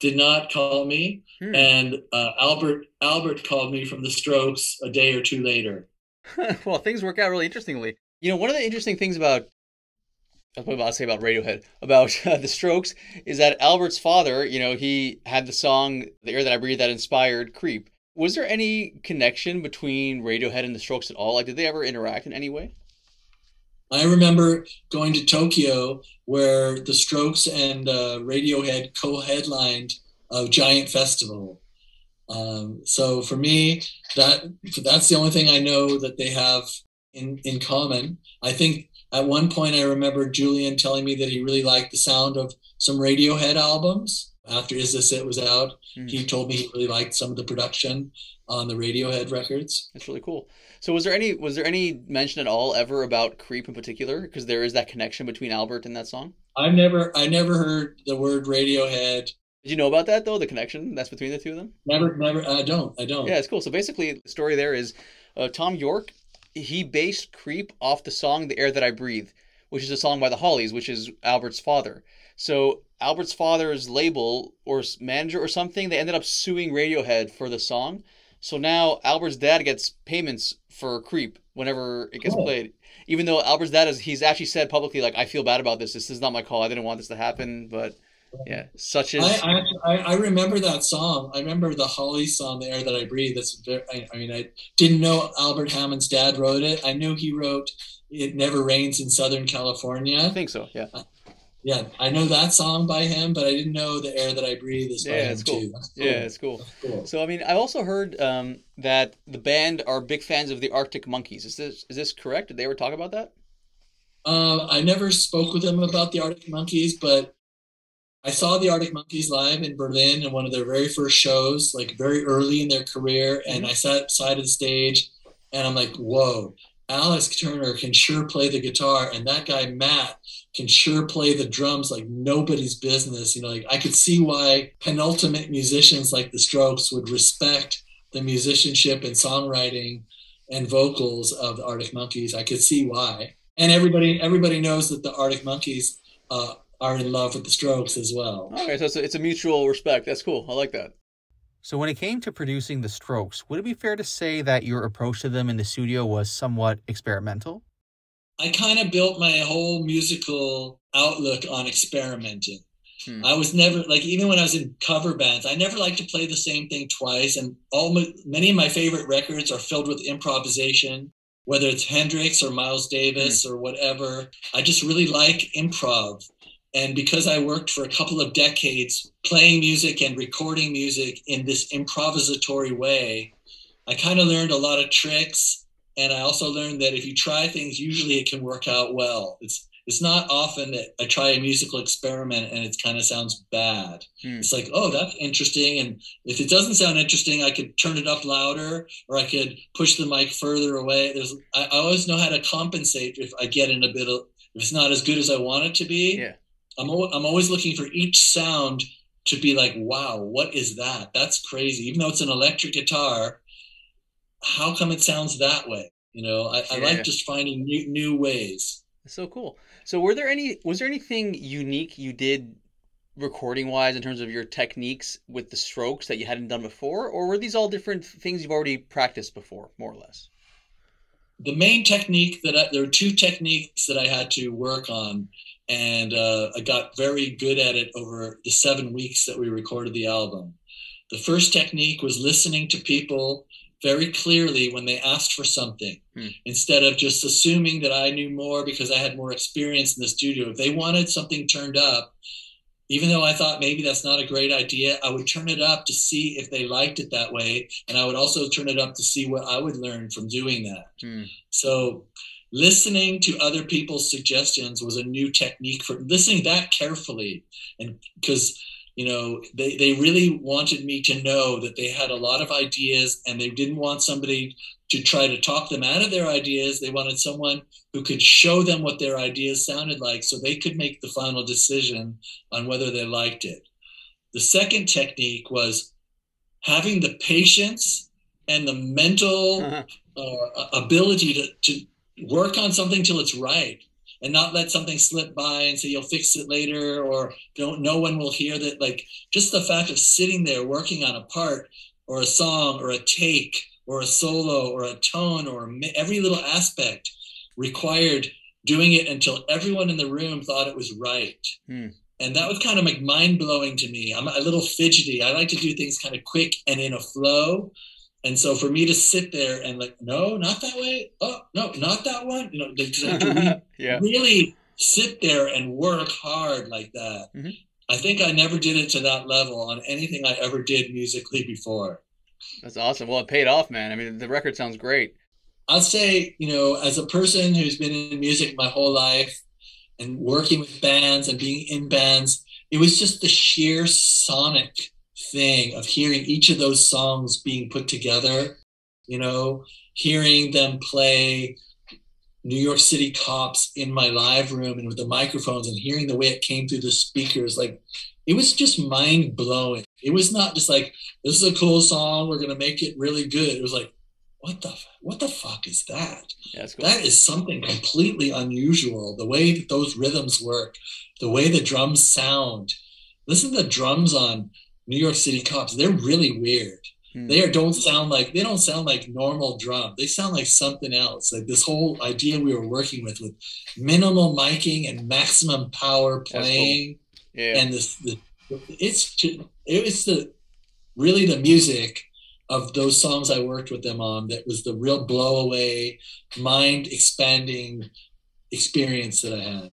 did not call me. Hmm. And uh, Albert Albert called me from the Strokes a day or two later. well, things work out really interestingly. You know, one of the interesting things about I was about to say about Radiohead about uh, the Strokes is that Albert's father, you know, he had the song "The Air That I Breathe" that inspired "Creep." Was there any connection between Radiohead and the Strokes at all? Like, did they ever interact in any way? I remember going to Tokyo where the Strokes and uh, Radiohead co-headlined a giant festival. Um, so for me, that that's the only thing I know that they have in in common. I think at one point I remember Julian telling me that he really liked the sound of some Radiohead albums. After Is This It was out, Hmm. he told me he really liked some of the production on the Radiohead records. That's really cool. So, was there any was there any mention at all ever about "Creep" in particular? Because there is that connection between Albert and that song. I've never I never heard the word Radiohead. Did you know about that though? The connection that's between the two of them. Never, never. I don't. I don't. Yeah, it's cool. So basically, the story there is uh, Thom Yorke. He based "Creep" off the song "The Air That I Breathe," which is a song by the Hollies, which is Albert's father. So Albert's father's label or manager or something, they ended up suing Radiohead for the song. So now Albert's dad gets payments for "Creep" whenever it gets Oh. played. Even though Albert's dad is, he's actually said publicly, like, "I feel bad about this. This is not my call. I didn't want this to happen." But yeah, such as I, I, I I remember that song. I remember the Holly song, "The Air That I Breathe." That's very, I, I mean, I didn't know Albert Hammond's dad wrote it. I knew he wrote "It Never Rains in Southern California." I think so. Yeah. Uh, Yeah, I know that song by him, but I didn't know "The Air That I Breathe" is by Yeah, him cool. too. That's Yeah, it's cool. That's cool. So I mean, I've also heard um, that the band are big fans of the Arctic Monkeys. Is this is this correct? Did they ever talk about that? Uh, I never spoke with them about the Arctic Monkeys, but I saw the Arctic Monkeys live in Berlin in one of their very first shows, like very early in their career. And I sat side of the stage and I'm like, whoa, Alex Turner can sure play the guitar. And that guy, Matt, can sure play the drums like nobody's business. You know, like I could see why penultimate musicians like the Strokes would respect the musicianship and songwriting and vocals of the Arctic Monkeys. I could see why and everybody everybody knows that the Arctic Monkeys uh, are in love with the Strokes as well. Okay, so it's a, it's a mutual respect. That's cool. I like that. So, when it came to producing The Strokes, would it be fair to say that your approach to them in the studio was somewhat experimental? I kind of built my whole musical outlook on experimenting. Hmm. I was never like even when I was in cover bands, I never liked to play the same thing twice. And all my, many of my favorite records are filled with improvisation, whether it's Hendrix or Miles Davis hmm. or whatever. I just really like improv. And because I worked for a couple of decades playing music and recording music in this improvisatory way, I kind of learned a lot of tricks. And I also learned that if you try things, usually it can work out well. It's it's not often that I try a musical experiment and it kind of sounds bad. Hmm. It's like, oh, that's interesting. And if it doesn't sound interesting, I could turn it up louder or I could push the mic further away. There's, I, I always know how to compensate if I get in a bit of, if it's not as good as I want it to be. Yeah. I'm, I'm always looking for each sound to be like, wow, what is that? That's crazy. Even though it's an electric guitar, how come it sounds that way? You know, I, I like just finding new, new ways. so cool. So were there any was there anything unique you did recording wise in terms of your techniques with the strokes that you hadn't done before or were these all different things you've already practiced before more or less? The main technique that I, there are two techniques that I had to work on and uh, I got very good at it over the 7 weeks that we recorded the album. The first technique was listening to people very clearly when they asked for something hmm. instead of just assuming that I knew more because I had more experience in the studio. If they wanted something turned up, even though I thought maybe that's not a great idea, I would turn it up to see if they liked it that way. And I would also turn it up to see what I would learn from doing that. Hmm. So, listening to other people's suggestions was a new technique for listening that carefully. And because you know they, they really wanted me to know that they had a lot of ideas and they didn't want somebody to try to talk them out of their ideas. They wanted someone who could show them what their ideas sounded like so they could make the final decision on whether they liked it. The second technique was having the patience and the mental uh-huh. uh, ability to, to work on something till it's right and not let something slip by and say you'll fix it later or don't no one will hear that like just the fact of sitting there working on a part or a song or a take or a solo or a tone or every little aspect required doing it until everyone in the room thought it was right. Hmm. and that was kind of like mind-blowing to me. I'm a little fidgety. I like to do things kind of quick and in a flow and so for me to sit there and like, no, not that way. Oh, no, not that one. You know, to yeah. really sit there and work hard like that. Mm-hmm. I think I never did it to that level on anything I ever did musically before. That's awesome. Well, it paid off, man. I mean, the record sounds great. I'll say, you know, as a person who's been in music my whole life and working with bands and being in bands, it was just the sheer sonic thing of hearing each of those songs being put together, you know, hearing them play New York City cops in my live room and with the microphones and hearing the way it came through the speakers, like it was just mind blowing. It was not just like, this is a cool song, we're gonna make it really good. It was like, what the what the fuck is that? Yeah, cool. That is something completely unusual. The way that those rhythms work, the way the drums sound. Listen to the drums on New York City cops, they're really weird. Hmm. They are, don't sound like they don't sound like normal drum. They sound like something else. Like this whole idea we were working with with minimal miking and maximum power playing, cool. yeah. and this the, it's it's the really the music of those songs I worked with them on that was the real blow away, mind expanding experience that I had.